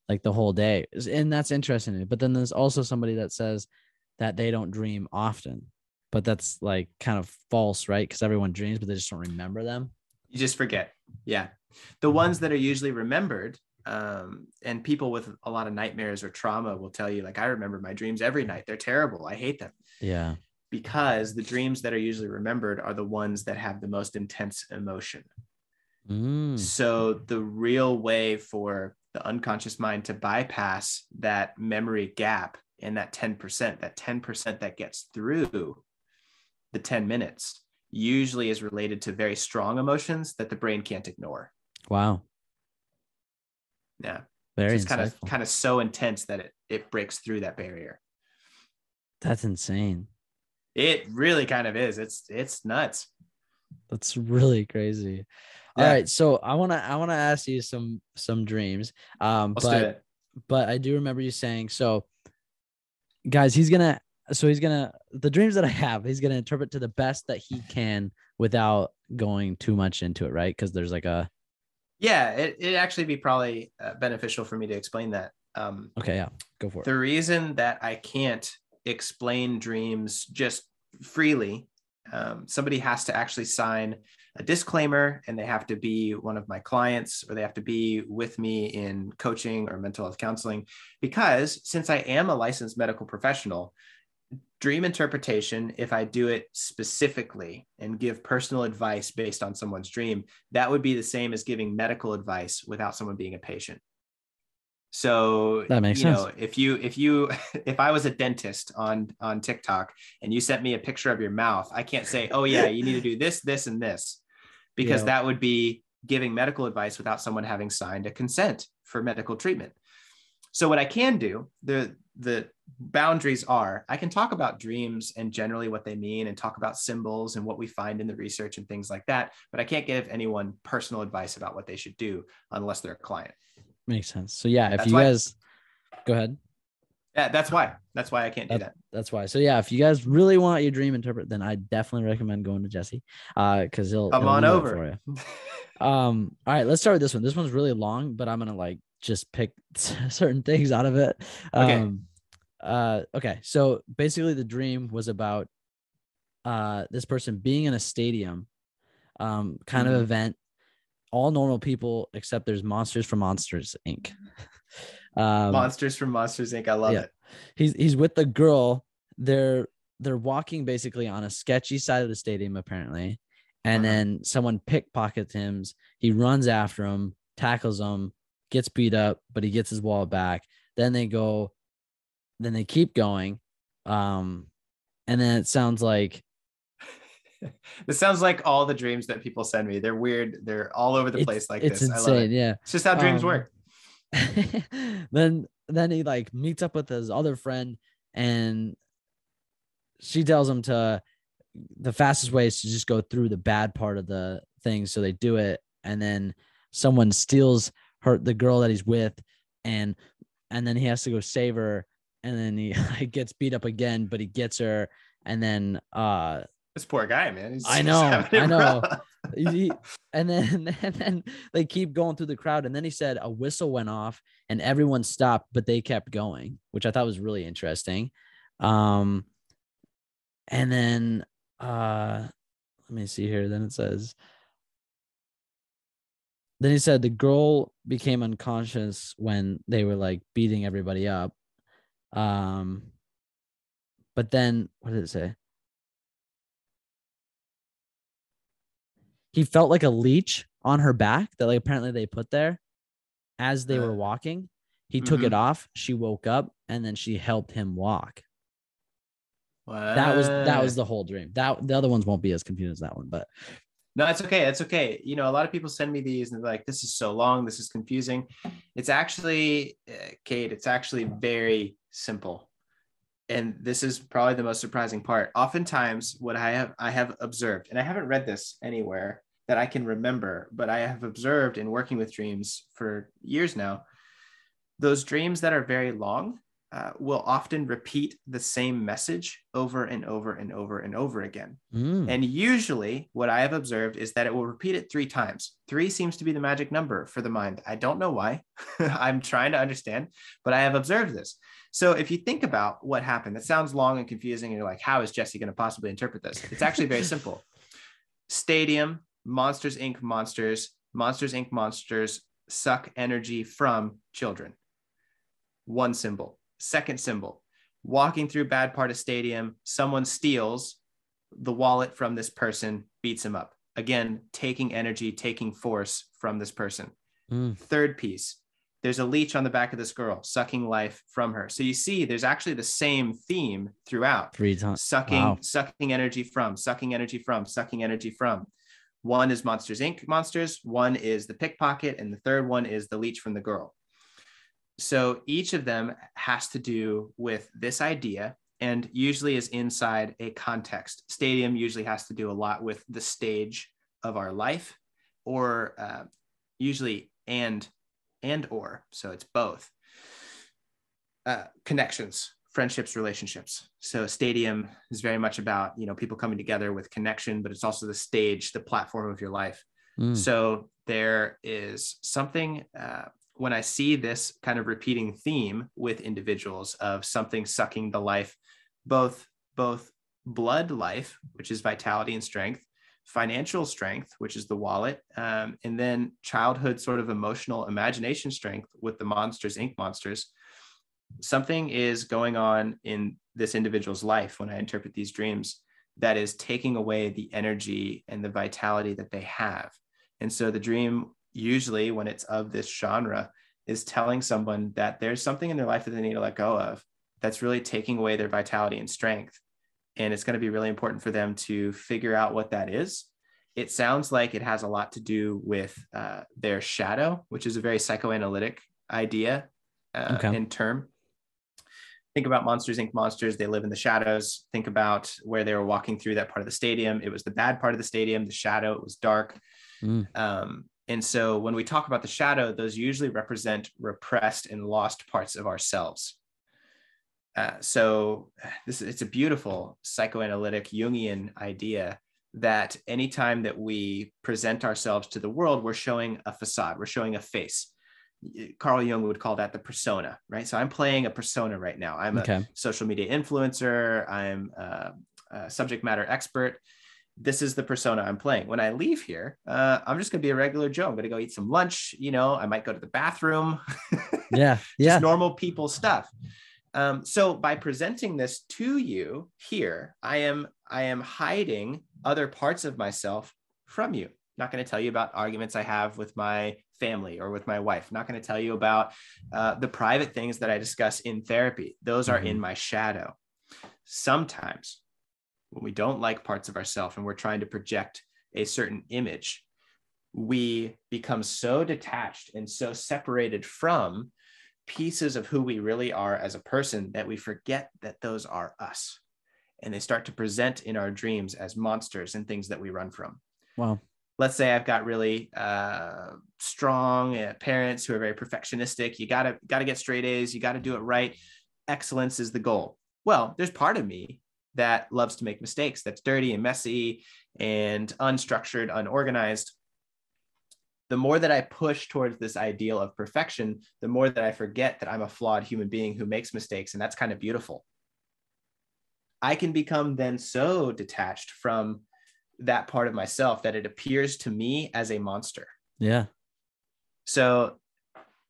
like the whole day. And that's interesting. But then there's also somebody that says that they don't dream often. But that's like kind of false, right? Because everyone dreams, but they just don't remember them. You just forget. Yeah. The ones that are usually remembered um, and people with a lot of nightmares or trauma will tell you like i remember my dreams every night they're terrible i hate them yeah because the dreams that are usually remembered are the ones that have the most intense emotion mm. so the real way for the unconscious mind to bypass that memory gap in that 10% that 10% that gets through the 10 minutes usually is related to very strong emotions that the brain can't ignore wow yeah. Very it's kind of kind of so intense that it it breaks through that barrier. That's insane. It really kind of is. It's it's nuts. That's really crazy. Yeah. All right, so I want to I want to ask you some some dreams. Um Let's but but I do remember you saying so guys, he's going to so he's going to the dreams that I have, he's going to interpret to the best that he can without going too much into it, right? Cuz there's like a yeah, it, it'd actually be probably uh, beneficial for me to explain that. Um, okay, yeah, go for it. The reason that I can't explain dreams just freely, um, somebody has to actually sign a disclaimer and they have to be one of my clients or they have to be with me in coaching or mental health counseling. Because since I am a licensed medical professional, dream interpretation, if I do it specifically and give personal advice based on someone's dream, that would be the same as giving medical advice without someone being a patient. So that makes you sense. know, if you if you if I was a dentist on on TikTok and you sent me a picture of your mouth, I can't say, "Oh yeah, you need to do this, this, and this," because yeah. that would be giving medical advice without someone having signed a consent for medical treatment. So what I can do, the the boundaries are I can talk about dreams and generally what they mean and talk about symbols and what we find in the research and things like that, but I can't give anyone personal advice about what they should do unless they're a client. Makes sense. So yeah, if that's you guys go ahead. Yeah, that's why. That's why I can't do that. That's why. So yeah, if you guys really want your dream interpret, then I definitely recommend going to Jesse. Uh, because he'll come he'll on over for you. um, all right, let's start with this one. This one's really long, but I'm gonna like just pick certain things out of it. Okay. Um, uh, okay. So basically, the dream was about uh, this person being in a stadium, um, kind mm-hmm. of event. All normal people except there's monsters from Monsters Inc. um, monsters from Monsters Inc. I love yeah. it. He's he's with the girl. They're they're walking basically on a sketchy side of the stadium apparently, and uh-huh. then someone pickpockets him. He runs after him, tackles him, gets beat up, but he gets his wallet back. Then they go, then they keep going. Um, and then it sounds like this sounds like all the dreams that people send me. They're weird. They're all over the place like it's this. Insane, it. Yeah. It's just how dreams um, work. then then he like meets up with his other friend and she tells him to the fastest way is to just go through the bad part of the thing. So they do it, and then someone steals her the girl that he's with, and and then he has to go save her, and then he gets beat up again, but he gets her, and then uh this poor guy, man. He's I know, I know. he, and then and then they keep going through the crowd, and then he said a whistle went off and everyone stopped, but they kept going, which I thought was really interesting. Um, and then uh, let me see here. Then it says. Then he said the girl became unconscious when they were like beating everybody up. Um, but then what did it say? He felt like a leech on her back that like apparently they put there as they were walking. He mm-hmm. took it mm-hmm. off. She woke up and then she helped him walk. What? That was that was the whole dream. That the other ones won't be as confusing as that one, but no, it's okay. It's okay. You know, a lot of people send me these and they're like, "This is so long. This is confusing." It's actually, uh, Cade. It's actually very simple, and this is probably the most surprising part. Oftentimes, what I have I have observed, and I haven't read this anywhere, that I can remember, but I have observed in working with dreams for years now, those dreams that are very long uh, will often repeat the same message over and over and over and over again. Mm. And usually, what I have observed is that it will repeat it three times. Three seems to be the magic number for the mind. I don't know why. I'm trying to understand, but I have observed this. So, if you think about what happened, it sounds long and confusing. And you're like, how is Jesse going to possibly interpret this? It's actually very simple. Stadium, Monsters Inc. monsters, Monsters Inc. monsters suck energy from children. One symbol. Second symbol. Walking through bad part of stadium, someone steals the wallet from this person, beats him up. Again, taking energy, taking force from this person. Mm. Third piece. There's a leech on the back of this girl, sucking life from her. So you see, there's actually the same theme throughout. Three times. Sucking, wow. sucking energy from, sucking energy from, sucking energy from. One is Monsters Inc. monsters, one is the pickpocket, and the third one is the leech from the girl. So each of them has to do with this idea and usually is inside a context. Stadium usually has to do a lot with the stage of our life, or uh, usually and and or. So it's both. Uh, connections friendships relationships so stadium is very much about you know people coming together with connection but it's also the stage the platform of your life mm. so there is something uh, when i see this kind of repeating theme with individuals of something sucking the life both both blood life which is vitality and strength financial strength which is the wallet um, and then childhood sort of emotional imagination strength with the monsters inc monsters something is going on in this individual's life when I interpret these dreams that is taking away the energy and the vitality that they have. And so the dream, usually when it's of this genre, is telling someone that there's something in their life that they need to let go of that's really taking away their vitality and strength. And it's going to be really important for them to figure out what that is. It sounds like it has a lot to do with uh, their shadow, which is a very psychoanalytic idea uh, okay. in term think about Monsters Inc. monsters. They live in the shadows. Think about where they were walking through that part of the stadium. It was the bad part of the stadium, the shadow. It was dark. Mm. Um, and so when we talk about the shadow, those usually represent repressed and lost parts of ourselves. Uh, so this it's a beautiful psychoanalytic Jungian idea that anytime that we present ourselves to the world, we're showing a facade, we're showing a face. Carl Jung would call that the persona, right? So I'm playing a persona right now. I'm okay. a social media influencer. I'm a, a, subject matter expert. This is the persona I'm playing. When I leave here, uh, I'm just going to be a regular Joe. I'm going to go eat some lunch. You know, I might go to the bathroom. yeah, yeah. normal people stuff. Um, so by presenting this to you here, I am I am hiding other parts of myself from you not going to tell you about arguments I have with my family or with my wife. Not going to tell you about uh, the private things that I discuss in therapy. Those are mm-hmm. in my shadow. Sometimes when we don't like parts of ourselves and we're trying to project a certain image, we become so detached and so separated from pieces of who we really are as a person that we forget that those are us. and they start to present in our dreams as monsters and things that we run from. Wow. Let's say I've got really uh, strong uh, parents who are very perfectionistic. You gotta gotta get straight A's. You got to do it right. Excellence is the goal. Well, there's part of me that loves to make mistakes. That's dirty and messy and unstructured, unorganized the more that I push towards this ideal of perfection, the more that I forget that I'm a flawed human being who makes mistakes. And that's kind of beautiful. I can become then so detached from that part of myself that it appears to me as a monster. Yeah. So,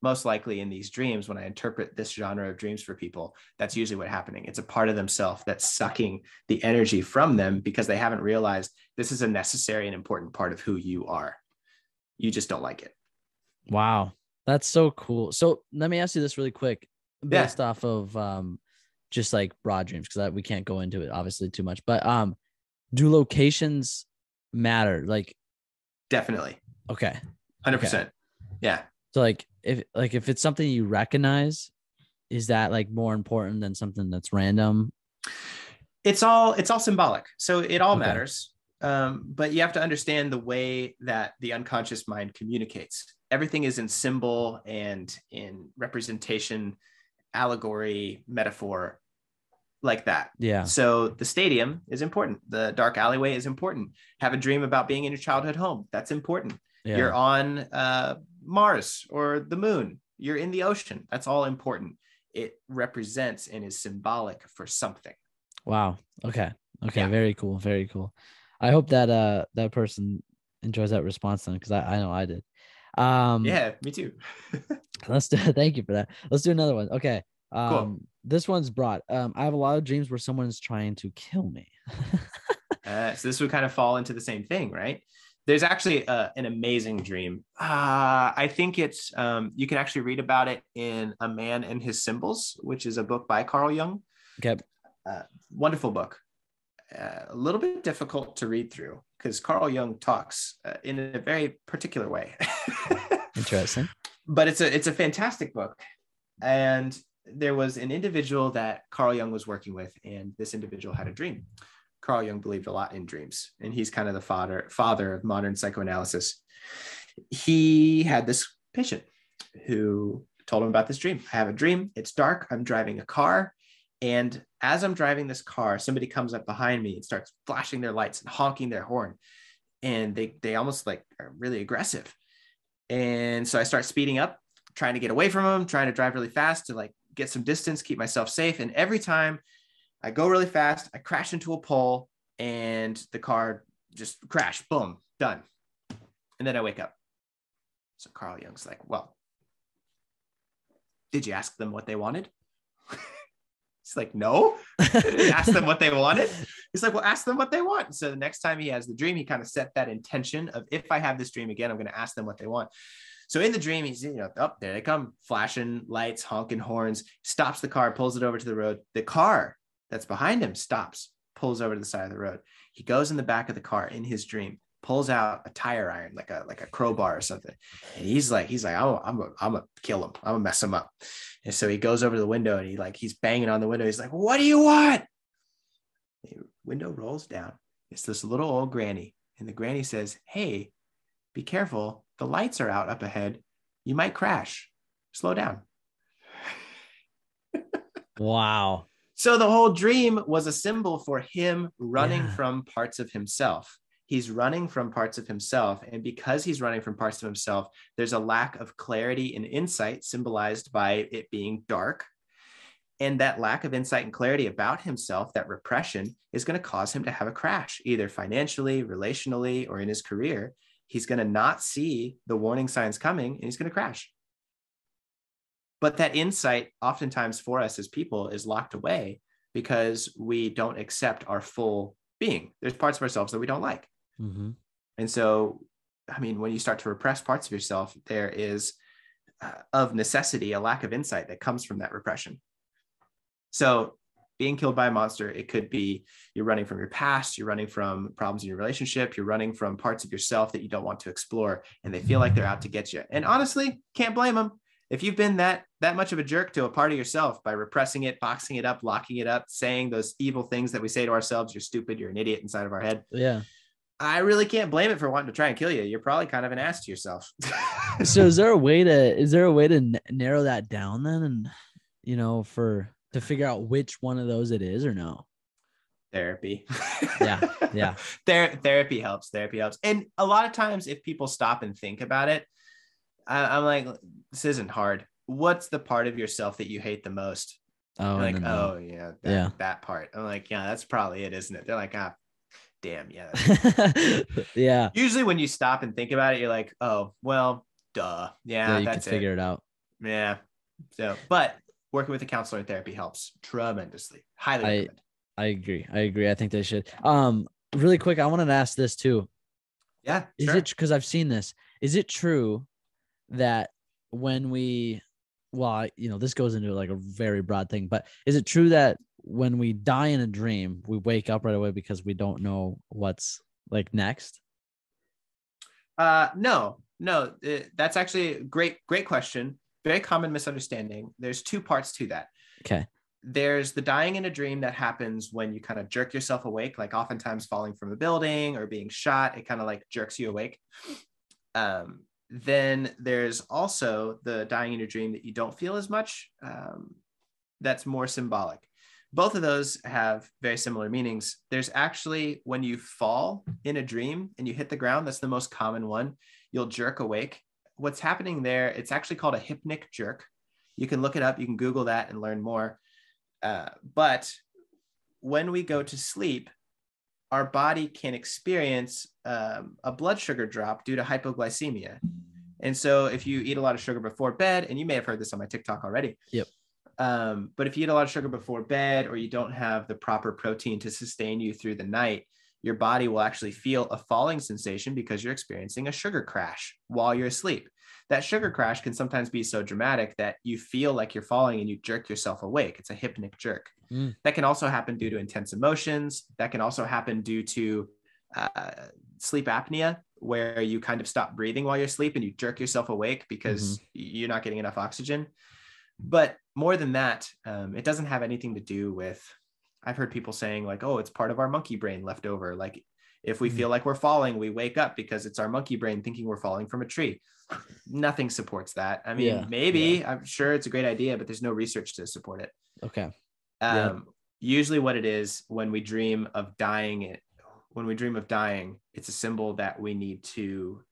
most likely in these dreams, when I interpret this genre of dreams for people, that's usually what's happening. It's a part of themselves that's sucking the energy from them because they haven't realized this is a necessary and important part of who you are you just don't like it. Wow. That's so cool. So let me ask you this really quick, based yeah. off of um just like broad dreams, because we can't go into it obviously too much. But um, do locations matter? Like definitely. Okay. Hundred okay. percent. Yeah. So like if like if it's something you recognize, is that like more important than something that's random? It's all it's all symbolic. So it all okay. matters. Um, but you have to understand the way that the unconscious mind communicates. Everything is in symbol and in representation, allegory, metaphor, like that. Yeah. So the stadium is important. The dark alleyway is important. Have a dream about being in your childhood home. That's important. Yeah. You're on uh, Mars or the moon. You're in the ocean. That's all important. It represents and is symbolic for something. Wow. Okay. Okay. Yeah. Very cool. Very cool. I hope that uh that person enjoys that response then because I, I know I did. Um yeah, me too. let's do thank you for that. Let's do another one. Okay. Um cool. this one's broad. Um I have a lot of dreams where someone's trying to kill me. uh, so this would kind of fall into the same thing, right? There's actually uh, an amazing dream. Uh, I think it's um, you can actually read about it in A Man and His Symbols, which is a book by Carl Jung. Okay. Uh, wonderful book uh, a little bit difficult to read through because Carl Jung talks uh, in a very particular way. Interesting. But it's a it's a fantastic book, and there was an individual that Carl Jung was working with, and this individual had a dream. Carl Jung believed a lot in dreams, and he's kind of the father father of modern psychoanalysis. He had this patient who told him about this dream. I have a dream. It's dark. I'm driving a car and as I'm driving this car, somebody comes up behind me and starts flashing their lights and honking their horn. And they they almost like are really aggressive. And so I start speeding up, trying to get away from them, trying to drive really fast to like get some distance, keep myself safe. And every time I go really fast, I crash into a pole and the car just crash, boom, done. And then I wake up. So Carl Jung's like, well, did you ask them what they wanted? He's like, no. ask them what they wanted. He's like, well, ask them what they want. So the next time he has the dream, he kind of set that intention of if I have this dream again, I'm going to ask them what they want. So in the dream, he's, you know, up oh, there they come, flashing lights, honking horns, stops the car, pulls it over to the road. The car that's behind him stops, pulls over to the side of the road. He goes in the back of the car in his dream, pulls out a tire iron, like a like a crowbar or something. And he's like, he's like, oh, I'm, I'm, I'm gonna kill him. I'm gonna mess him up. And so he goes over to the window and he like he's banging on the window. He's like, "What do you want?" The window rolls down. It's this little old granny, and the granny says, "Hey, be careful. The lights are out up ahead. You might crash. Slow down." wow. So the whole dream was a symbol for him running yeah. from parts of himself he's running from parts of himself. And because he's running from parts of himself, there's a lack of clarity and insight symbolized by it being dark. And that lack of insight and clarity about himself, that repression, is going to cause him to have a crash, either financially, relationally, or in his career. He's going to not see the warning signs coming and he's going to crash. But that insight, oftentimes for us as people, is locked away because we don't accept our full being. There's parts of ourselves that we don't like. Mm-hmm. And so, I mean, when you start to repress parts of yourself, there is uh, of necessity a lack of insight that comes from that repression. So, being killed by a monster, it could be you're running from your past, you're running from problems in your relationship, you're running from parts of yourself that you don't want to explore, and they feel like they're out to get you. And honestly, can't blame them. If you've been that that much of a jerk to a part of yourself by repressing it, boxing it up, locking it up, saying those evil things that we say to ourselves, you're stupid, you're an idiot inside of our head. Yeah. I really can't blame it for wanting to try and kill you. You're probably kind of an ass to yourself. so is there a way to is there a way to n- narrow that down then and you know for to figure out which one of those it is or no? Therapy. yeah. Yeah. Ther- therapy helps. Therapy helps. And a lot of times if people stop and think about it, I, am like, this isn't hard. What's the part of yourself that you hate the most? Oh, like, oh yeah, that, yeah, that part. I'm like, yeah, that's probably it, isn't it? They're like, ah, damn, yeah. yeah. Usually when you stop and think about it, you're like, oh, well, duh. Yeah, yeah you that's can figure it. it out. Yeah. So, but working with a counselor in therapy helps tremendously. Highly I, recommend. I agree. I agree. I think they should. Um, really quick, I wanted to ask this too. Yeah. Is sure. it because I've seen this? Is it true that when we well you know this goes into like a very broad thing but is it true that when we die in a dream we wake up right away because we don't know what's like next? Uh no no it, that's actually a great great question. Very common misunderstanding. There's two parts to that. Okay. There's the dying in a dream that happens when you kind of jerk yourself awake like oftentimes falling from a building or being shot it kind of like jerks you awake. Um then there's also the dying in your dream that you don't feel as much. Um, that's more symbolic. Both of those have very similar meanings. There's actually when you fall in a dream and you hit the ground, that's the most common one. You'll jerk awake. What's happening there, it's actually called a hypnic jerk. You can look it up, you can Google that and learn more. Uh, but when we go to sleep, our body can experience um, a blood sugar drop due to hypoglycemia. And so, if you eat a lot of sugar before bed, and you may have heard this on my TikTok already. Yep. Um, but if you eat a lot of sugar before bed, or you don't have the proper protein to sustain you through the night, your body will actually feel a falling sensation because you're experiencing a sugar crash while you're asleep. That sugar crash can sometimes be so dramatic that you feel like you're falling and you jerk yourself awake. It's a hypnic jerk. Mm. That can also happen due to intense emotions. That can also happen due to uh, sleep apnea, where you kind of stop breathing while you're asleep and you jerk yourself awake because mm-hmm. you're not getting enough oxygen. But more than that, um, it doesn't have anything to do with. I've heard people saying, like, oh, it's part of our monkey brain left over. Like, if we mm-hmm. feel like we're falling, we wake up because it's our monkey brain thinking we're falling from a tree. Nothing supports that. I mean, yeah. maybe yeah. I'm sure it's a great idea, but there's no research to support it. Okay. Um, yeah. Usually, what it is when we dream of dying, it when we dream of dying, it's a symbol that we need to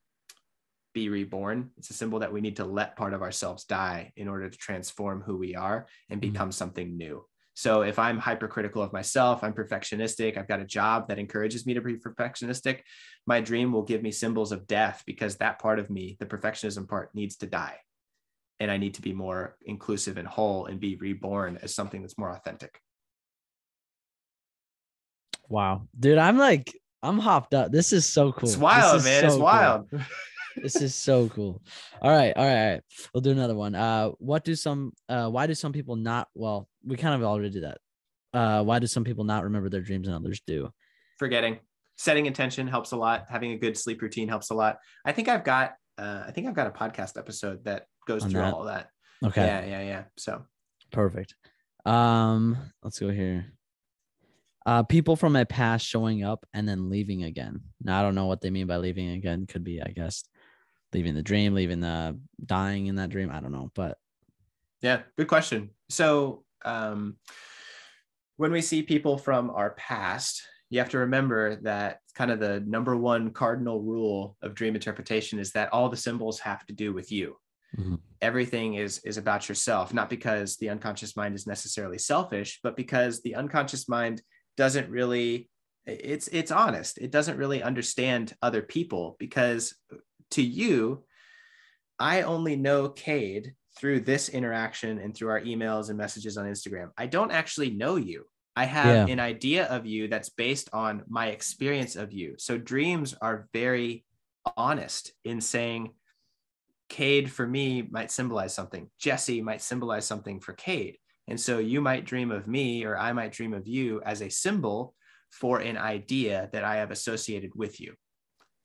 be reborn. It's a symbol that we need to let part of ourselves die in order to transform who we are and mm-hmm. become mm-hmm. something new. So if I'm hypercritical of myself, I'm perfectionistic, I've got a job that encourages me to be perfectionistic, my dream will give me symbols of death because that part of me, the perfectionism part, needs to die. And I need to be more inclusive and whole and be reborn as something that's more authentic. Wow. Dude, I'm like, I'm hopped up. This is so cool. It's wild, man. So it's wild. This is so cool. All right, all right, all right. We'll do another one. Uh, what do some? Uh, why do some people not? Well, we kind of already did that. Uh, why do some people not remember their dreams and others do? Forgetting. Setting intention helps a lot. Having a good sleep routine helps a lot. I think I've got. Uh, I think I've got a podcast episode that goes On through that? all that. Okay. Yeah, yeah, yeah. So perfect. Um, let's go here. Uh, people from my past showing up and then leaving again. Now I don't know what they mean by leaving again. Could be, I guess, leaving the dream, leaving the dying in that dream. I don't know, but yeah, good question. So um, when we see people from our past, you have to remember that kind of the number one cardinal rule of dream interpretation is that all the symbols have to do with you. Mm-hmm. Everything is is about yourself, not because the unconscious mind is necessarily selfish, but because the unconscious mind doesn't really it's it's honest. It doesn't really understand other people because to you, I only know Cade through this interaction and through our emails and messages on Instagram. I don't actually know you. I have yeah. an idea of you that's based on my experience of you. So dreams are very honest in saying Cade for me might symbolize something. Jesse might symbolize something for Cade. And so you might dream of me or I might dream of you as a symbol for an idea that I have associated with you,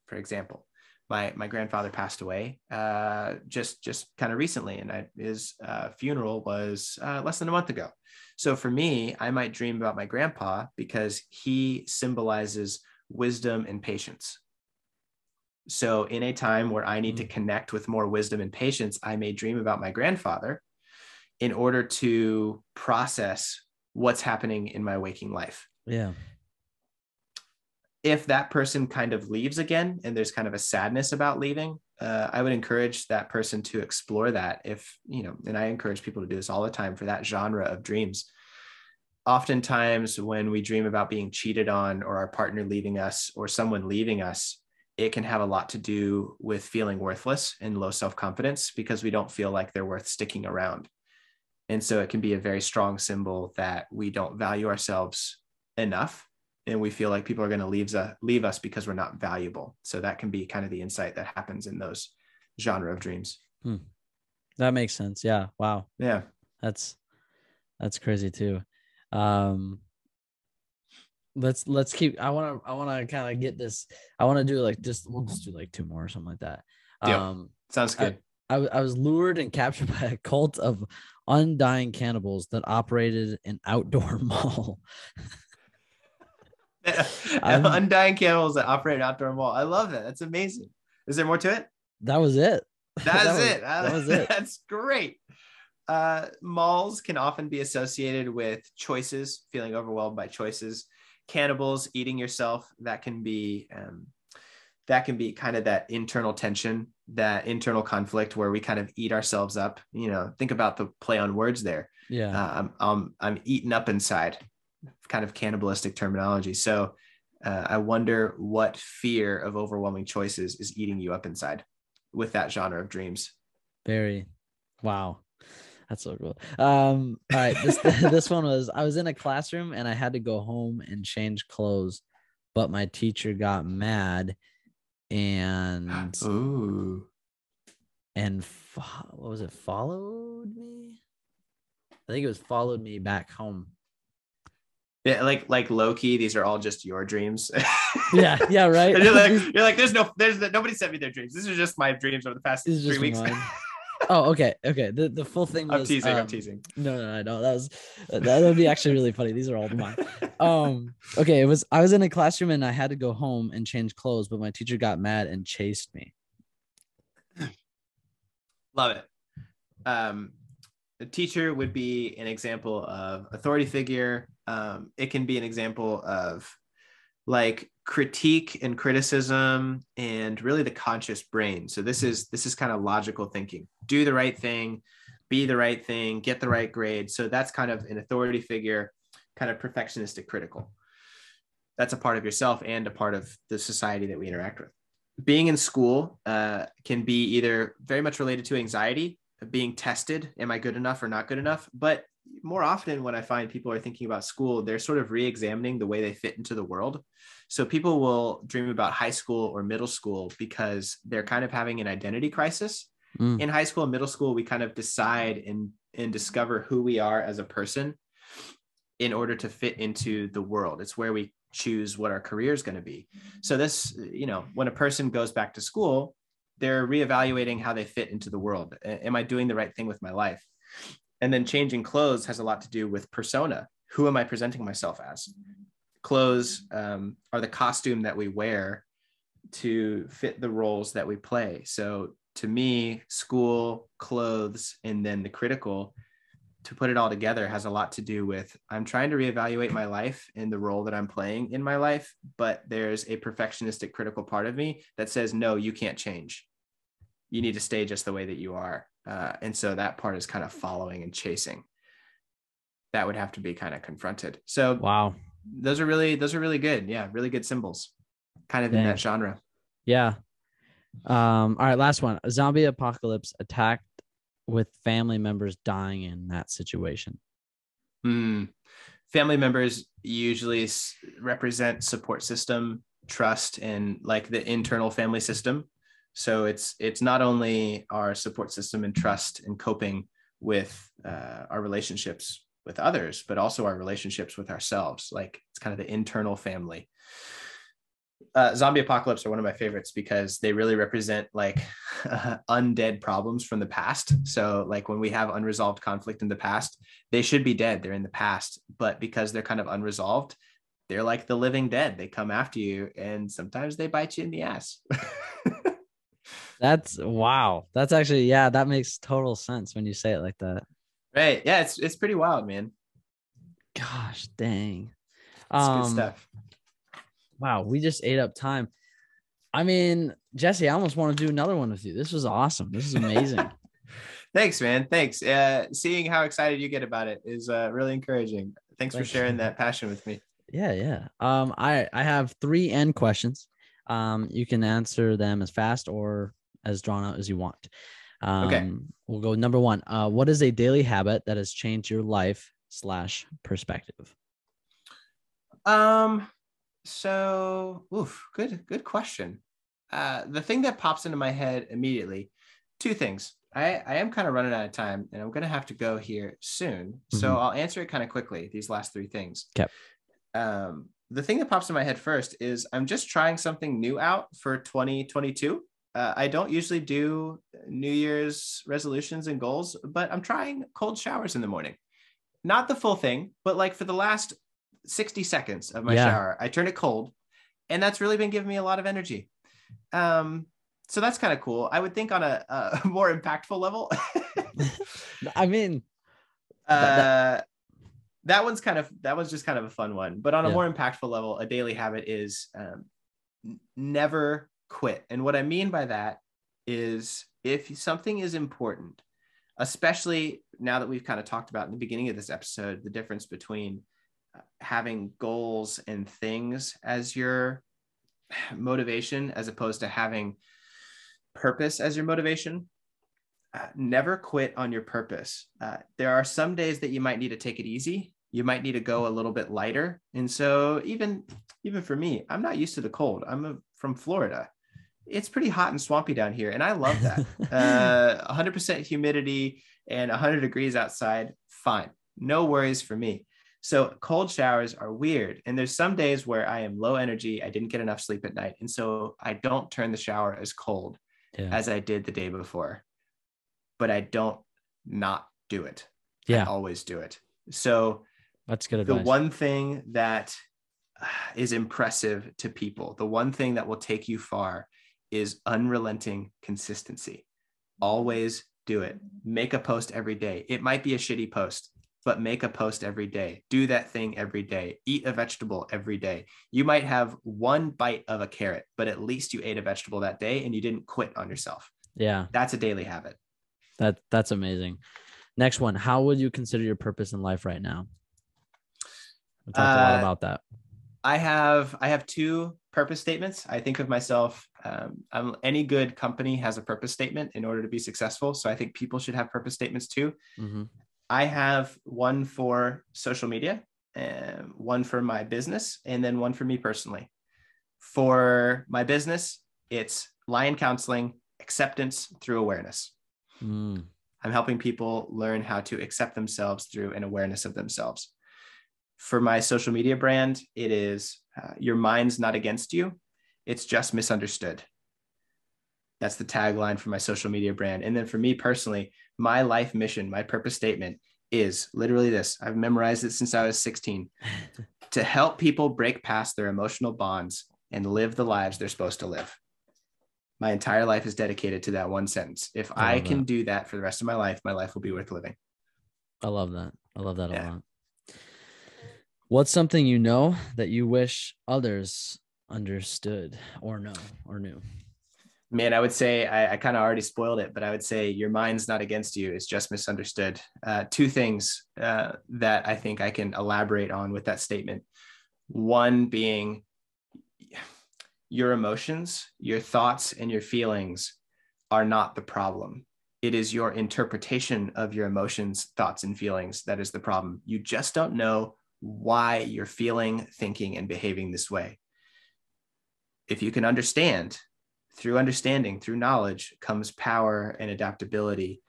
for example. My my grandfather passed away uh, just just kind of recently, and I, his uh, funeral was uh, less than a month ago. So for me, I might dream about my grandpa because he symbolizes wisdom and patience. So in a time where I need mm-hmm. to mm. connect with more wisdom and patience, I may dream about my grandfather in order to process what's happening in my waking life. Yeah if that person kind of leaves again and there's kind of a sadness about leaving uh, i would encourage that person to explore that. If you know and i encourage people to do this all the time for that genre of dreams. Oftentimes when we dream about being cheated on or our partner leaving us or someone leaving us it can have a lot to do with feeling worthless and low self-confidence because we don't feel like they're worth sticking around. And so it can be a very strong symbol that we don't value ourselves enough and we feel like people are going to leave, uh, leave us because we're not valuable. So that can be kind of the insight that happens in those genre of dreams. Hmm. That makes sense. Yeah. Wow. Yeah. That's that's crazy too. Um let's let's keep I want to I want to kind of get this I want to do like just we'll just do like two more or something like that. Yeah. Um sounds good. I, I, I was lured and captured by a cult of undying cannibals that operated an outdoor mall. Undying candles that operate an outdoor mall. I love that. That's amazing. Is there more to it? That was it. That's that was, it. That was it. That's great. Uh, malls can often be associated with choices, feeling overwhelmed by choices. Cannibals, eating yourself. That can be um, that can be kind of that internal tension, that internal conflict where we kind of eat ourselves up. You know, think about the play on words there. Yeah, uh, I'm, I'm I'm eaten up inside kind of cannibalistic terminology. So uh, I wonder what fear of overwhelming choices is eating you up inside with that genre of dreams. Very wow. That's so cool. Um, all right. This this one was I was in a classroom and I had to go home and change clothes, but my teacher got mad and Ooh. and fo- what was it? Followed me. I think it was followed me back home yeah, like like low key, these are all just your dreams. yeah, yeah, right. you're like, you're like, there's no, there's nobody sent me their dreams. These are just my dreams over the past three weeks. oh, okay, okay. The the full thing was. I'm teasing. Um, I'm teasing. No, no, no. That was that would be actually really funny. These are all mine. Um. Okay. It was. I was in a classroom and I had to go home and change clothes, but my teacher got mad and chased me. Love it. Um, a teacher would be an example of authority figure um, it can be an example of like critique and criticism and really the conscious brain. So this is this is kind of logical thinking. Do the right thing be the right thing get the right grade. So that's kind of an authority figure kind of perfectionistic critical. That's a part of yourself and a part of the society that we interact with. Being in school uh, can be either very much related to anxiety of being tested am i good enough or not good enough? But more often when I find people are thinking about school, they're sort of re-examining the way they fit into the world. So people will dream about high school or middle school because they're kind of having an identity crisis. Mm. In high school and middle school, we kind of decide and and discover who we are as a person in order to fit into the world. It's where we choose what our career is going to be. So this, you know, when a person goes back to school, they're reevaluating how they fit into the world. Am I doing the right thing with my life? And then changing clothes has a lot to do with persona. Who am I presenting myself as? Clothes um, are the costume that we wear to fit the roles that we play. So to me, school, clothes, and then the critical to put it all together has a lot to do with I'm trying to reevaluate my life and the role that I'm playing in my life, but there's a perfectionistic critical part of me that says, no, you can't change. You need to stay just the way that you are. Uh, and so that part is kind of following and chasing. That would have to be kind of confronted. So wow, those are really those are really good. Yeah, really good symbols, kind of Dang. in that genre. Yeah. Um. All right, last one. A zombie apocalypse attacked with family members dying in that situation. Hmm. Family members usually represent support system, trust, and like the internal family system. So it's it's not only our support system and trust and coping with uh, our relationships with others, but also our relationships with ourselves. Like it's kind of the internal family. uh, zombie apocalypse are one of my favorites because they really represent like uh, undead problems from the past. So, like when we have unresolved conflict in the past, they should be dead. They're in the past, but because they're kind of unresolved, they're like the living dead. They come after you, and sometimes they bite you in the ass. That's wow. That's actually yeah. That makes total sense when you say it like that. Right. Yeah. It's it's pretty wild, man. Gosh, dang. It's um, good stuff wow, we just ate up time. I mean, Jesse, I almost want to do another one with you. This was awesome. This is amazing. Thanks, man. Thanks. Uh, seeing how excited you get about it is uh, really encouraging. Thanks, Thanks for sharing that passion with me. Yeah, yeah. Um, I I have three end questions. Um, you can answer them as fast or as drawn out as you want. Um, okay. We'll go number one. Uh, what is a daily habit that has changed your life slash perspective? Um, so, oof, good, good question. Uh, the thing that pops into my head immediately, two things. I, I am kind of running out of time and I'm going to have to go here soon. Mm-hmm. So I'll answer it kind of quickly, these last three things. Okay. Um, the thing that pops in my head first is I'm just trying something new out for 2022. Uh, I don't usually do New Year's resolutions and goals, but I'm trying cold showers in the morning. Not the full thing, but like for the last 60 seconds of my yeah. shower. I turn it cold, and that's really been giving me a lot of energy. Um, so that's kind of cool. I would think on a, a more impactful level. I mean, uh, that, one's kind of that was just kind of a fun one. But on a yeah. more impactful level, a daily habit is um, never quit. And what I mean by that is if something is important, especially now that we've kind of talked about in the beginning of this episode, the difference between having goals and things as your motivation as opposed to having purpose as your motivation uh, never quit on your purpose. Uh, there are some days that you might need to take it easy. You might need to go a little bit lighter. And so even even for me i'm not used to the cold. I'm a, from florida it's pretty hot and swampy down here and i love that uh, 100% humidity and 100 degrees outside fine no worries for me so cold showers are weird. And there's some days where I am low energy. I didn't get enough sleep at night. And so I don't turn the shower as cold yeah. as I did the day before. But I don't not do it. Yeah. I always do it. So that's good advice. The one thing that is impressive to people, the one thing that will take you far is unrelenting consistency. Always do it. Make a post every day. It might be a shitty post but make a post every day. Do that thing every day. Eat a vegetable every day. You might have one bite of a carrot, but at least you ate a vegetable that day and you didn't quit on yourself. Yeah. That's a daily habit. That that's amazing. Next one, how would you consider your purpose in life right now? We talked uh, a lot uh, about that. I have I have two purpose statements. I think of myself. Um, I'm, any good company has a purpose statement in order to be successful. So I think people should have purpose statements too. Mm-hmm. I have one for social media, and one for my business, and then one for me personally. For my business, it's Lyon Counseling Acceptance Through Awareness. Mm. I'm helping people learn how to accept themselves through an awareness of themselves. For my social media brand, it is uh, Your Mind's Not Against You, it's just misunderstood. That's the tagline for my social media brand. And then for me personally, my life mission, my purpose statement is literally this. I've memorized it since I was 16 to help people break past their emotional bonds and live the lives they're supposed to live. My entire life is dedicated to that one sentence. If I, I can that. do that for the rest of my life, my life will be worth living. I love that. I love that yeah. a lot. What's something you know that you wish others understood or know or knew? man, I would say I, I kind of already spoiled it, but I would say your mind's not against you; it's just misunderstood. Uh, two things uh, that I think I can elaborate on with that statement. One being your emotions, your thoughts, and your feelings are not the problem. It is your interpretation of your emotions, thoughts, and feelings that is the problem. You just don't know why you're feeling, thinking, and behaving this way. If you can understand through understanding, through knowledge comes power and adaptability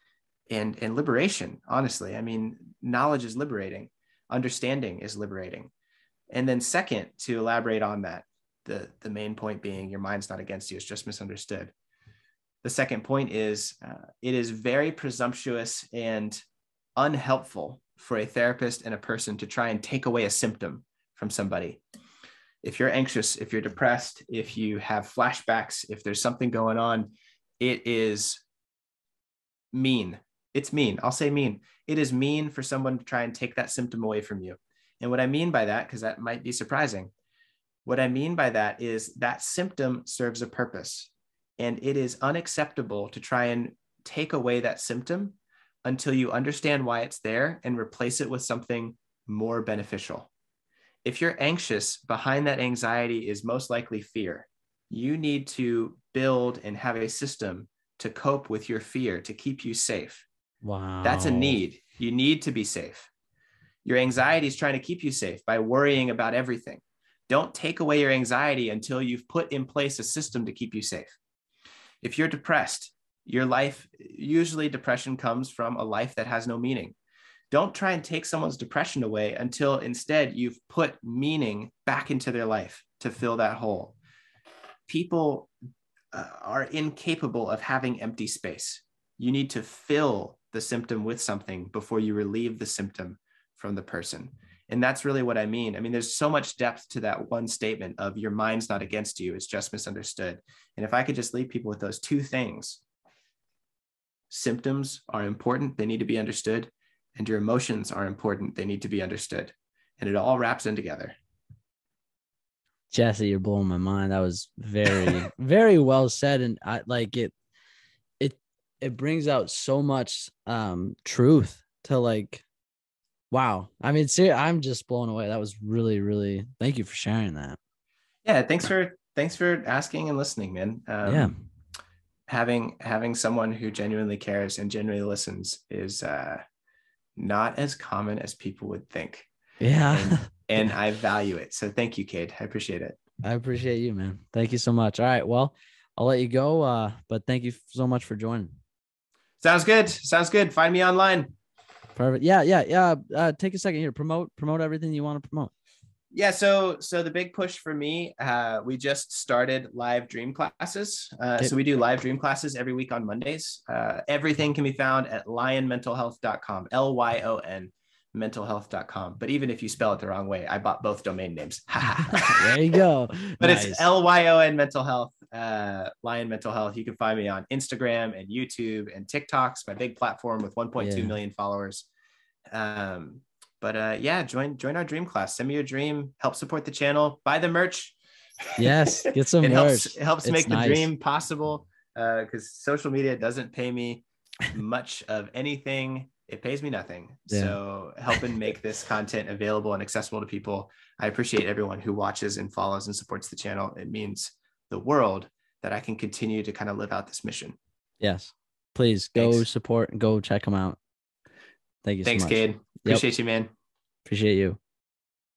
and, and liberation. Honestly, I mean, knowledge is liberating, understanding is liberating. And then, second, to elaborate on that, the the main point being your mind's not against you; it's just misunderstood. The second point is uh, it is very presumptuous and unhelpful for a therapist and a person to try and take away a symptom from somebody. If you're anxious, if you're depressed, if you have flashbacks, if there's something going on, it is mean. It's mean. I'll say mean. It is mean for someone to try and take that symptom away from you. And what I mean by that, because that might be surprising, what I mean by that is that symptom serves a purpose. And it is unacceptable to try and take away that symptom until you understand why it's there and replace it with something more beneficial. If you're anxious, behind that anxiety is most likely fear. You need to build and have a system to cope with your fear to keep you safe. Wow. That's a need. You need to be safe. Your anxiety is trying to keep you safe by worrying about everything. Don't take away your anxiety until you've put in place a system to keep you safe. If you're depressed, your life, usually depression comes from a life that has no meaning. Don't try and take someone's depression away until instead you've put meaning back into their life to fill that hole. People uh, are incapable of having empty space. You need to fill the symptom with something before you relieve the symptom from the person. And that's really what I mean. I mean, there's so much depth to that one statement of your mind's not against you, it's just misunderstood. And if I could just leave people with those two things, symptoms are important, they need to be understood, and your emotions are important, they need to be understood. And it all wraps in together. Jesse, you're blowing my mind. That was very, very well said. And I like it, it, it brings out so much um truth to like wow. I mean, see, I'm just blown away. That was really, really thank you for sharing that. Yeah, thanks for thanks for asking and listening, man. Um, yeah having having someone who genuinely cares and genuinely listens is uh, not as common as people would think. Yeah. And, and I value it. So thank you, Cade. I appreciate it. I appreciate you, man. Thank you so much. All right. Well, I'll let you go. Uh, but thank you so much for joining. Sounds good. Sounds good. Find me online. Perfect. Yeah, yeah, yeah. Uh, take a second here. Promote, promote everything you want to promote yeah so so the big push for me uh, we just started live dream classes. Uh, so we do live dream classes every week on mondays. Uh, everything can be found at lyonmentalhealth.com l-y-o-n mentalhealth.com but even if you spell it the wrong way i bought both domain names. There you go. But nice. it's l-y-o-n mental health uh, lyon mental health. You can find me on instagram and youtube and tiktok's my big platform with 1.2 yeah. million followers. Um, but uh, yeah, join join our dream class. Send me your dream. Help support the channel. Buy the merch. Yes, get some it merch. Helps, it helps it's make nice. the dream possible. Because uh, social media doesn't pay me much of anything. It pays me nothing. Yeah. So helping make this content available and accessible to people. I appreciate everyone who watches and follows and supports the channel. It means the world that I can continue to kind of live out this mission. Yes. Please go Thanks. support and go check them out. Thank you Thanks, so Cade. Appreciate yep. you, man. Appreciate you.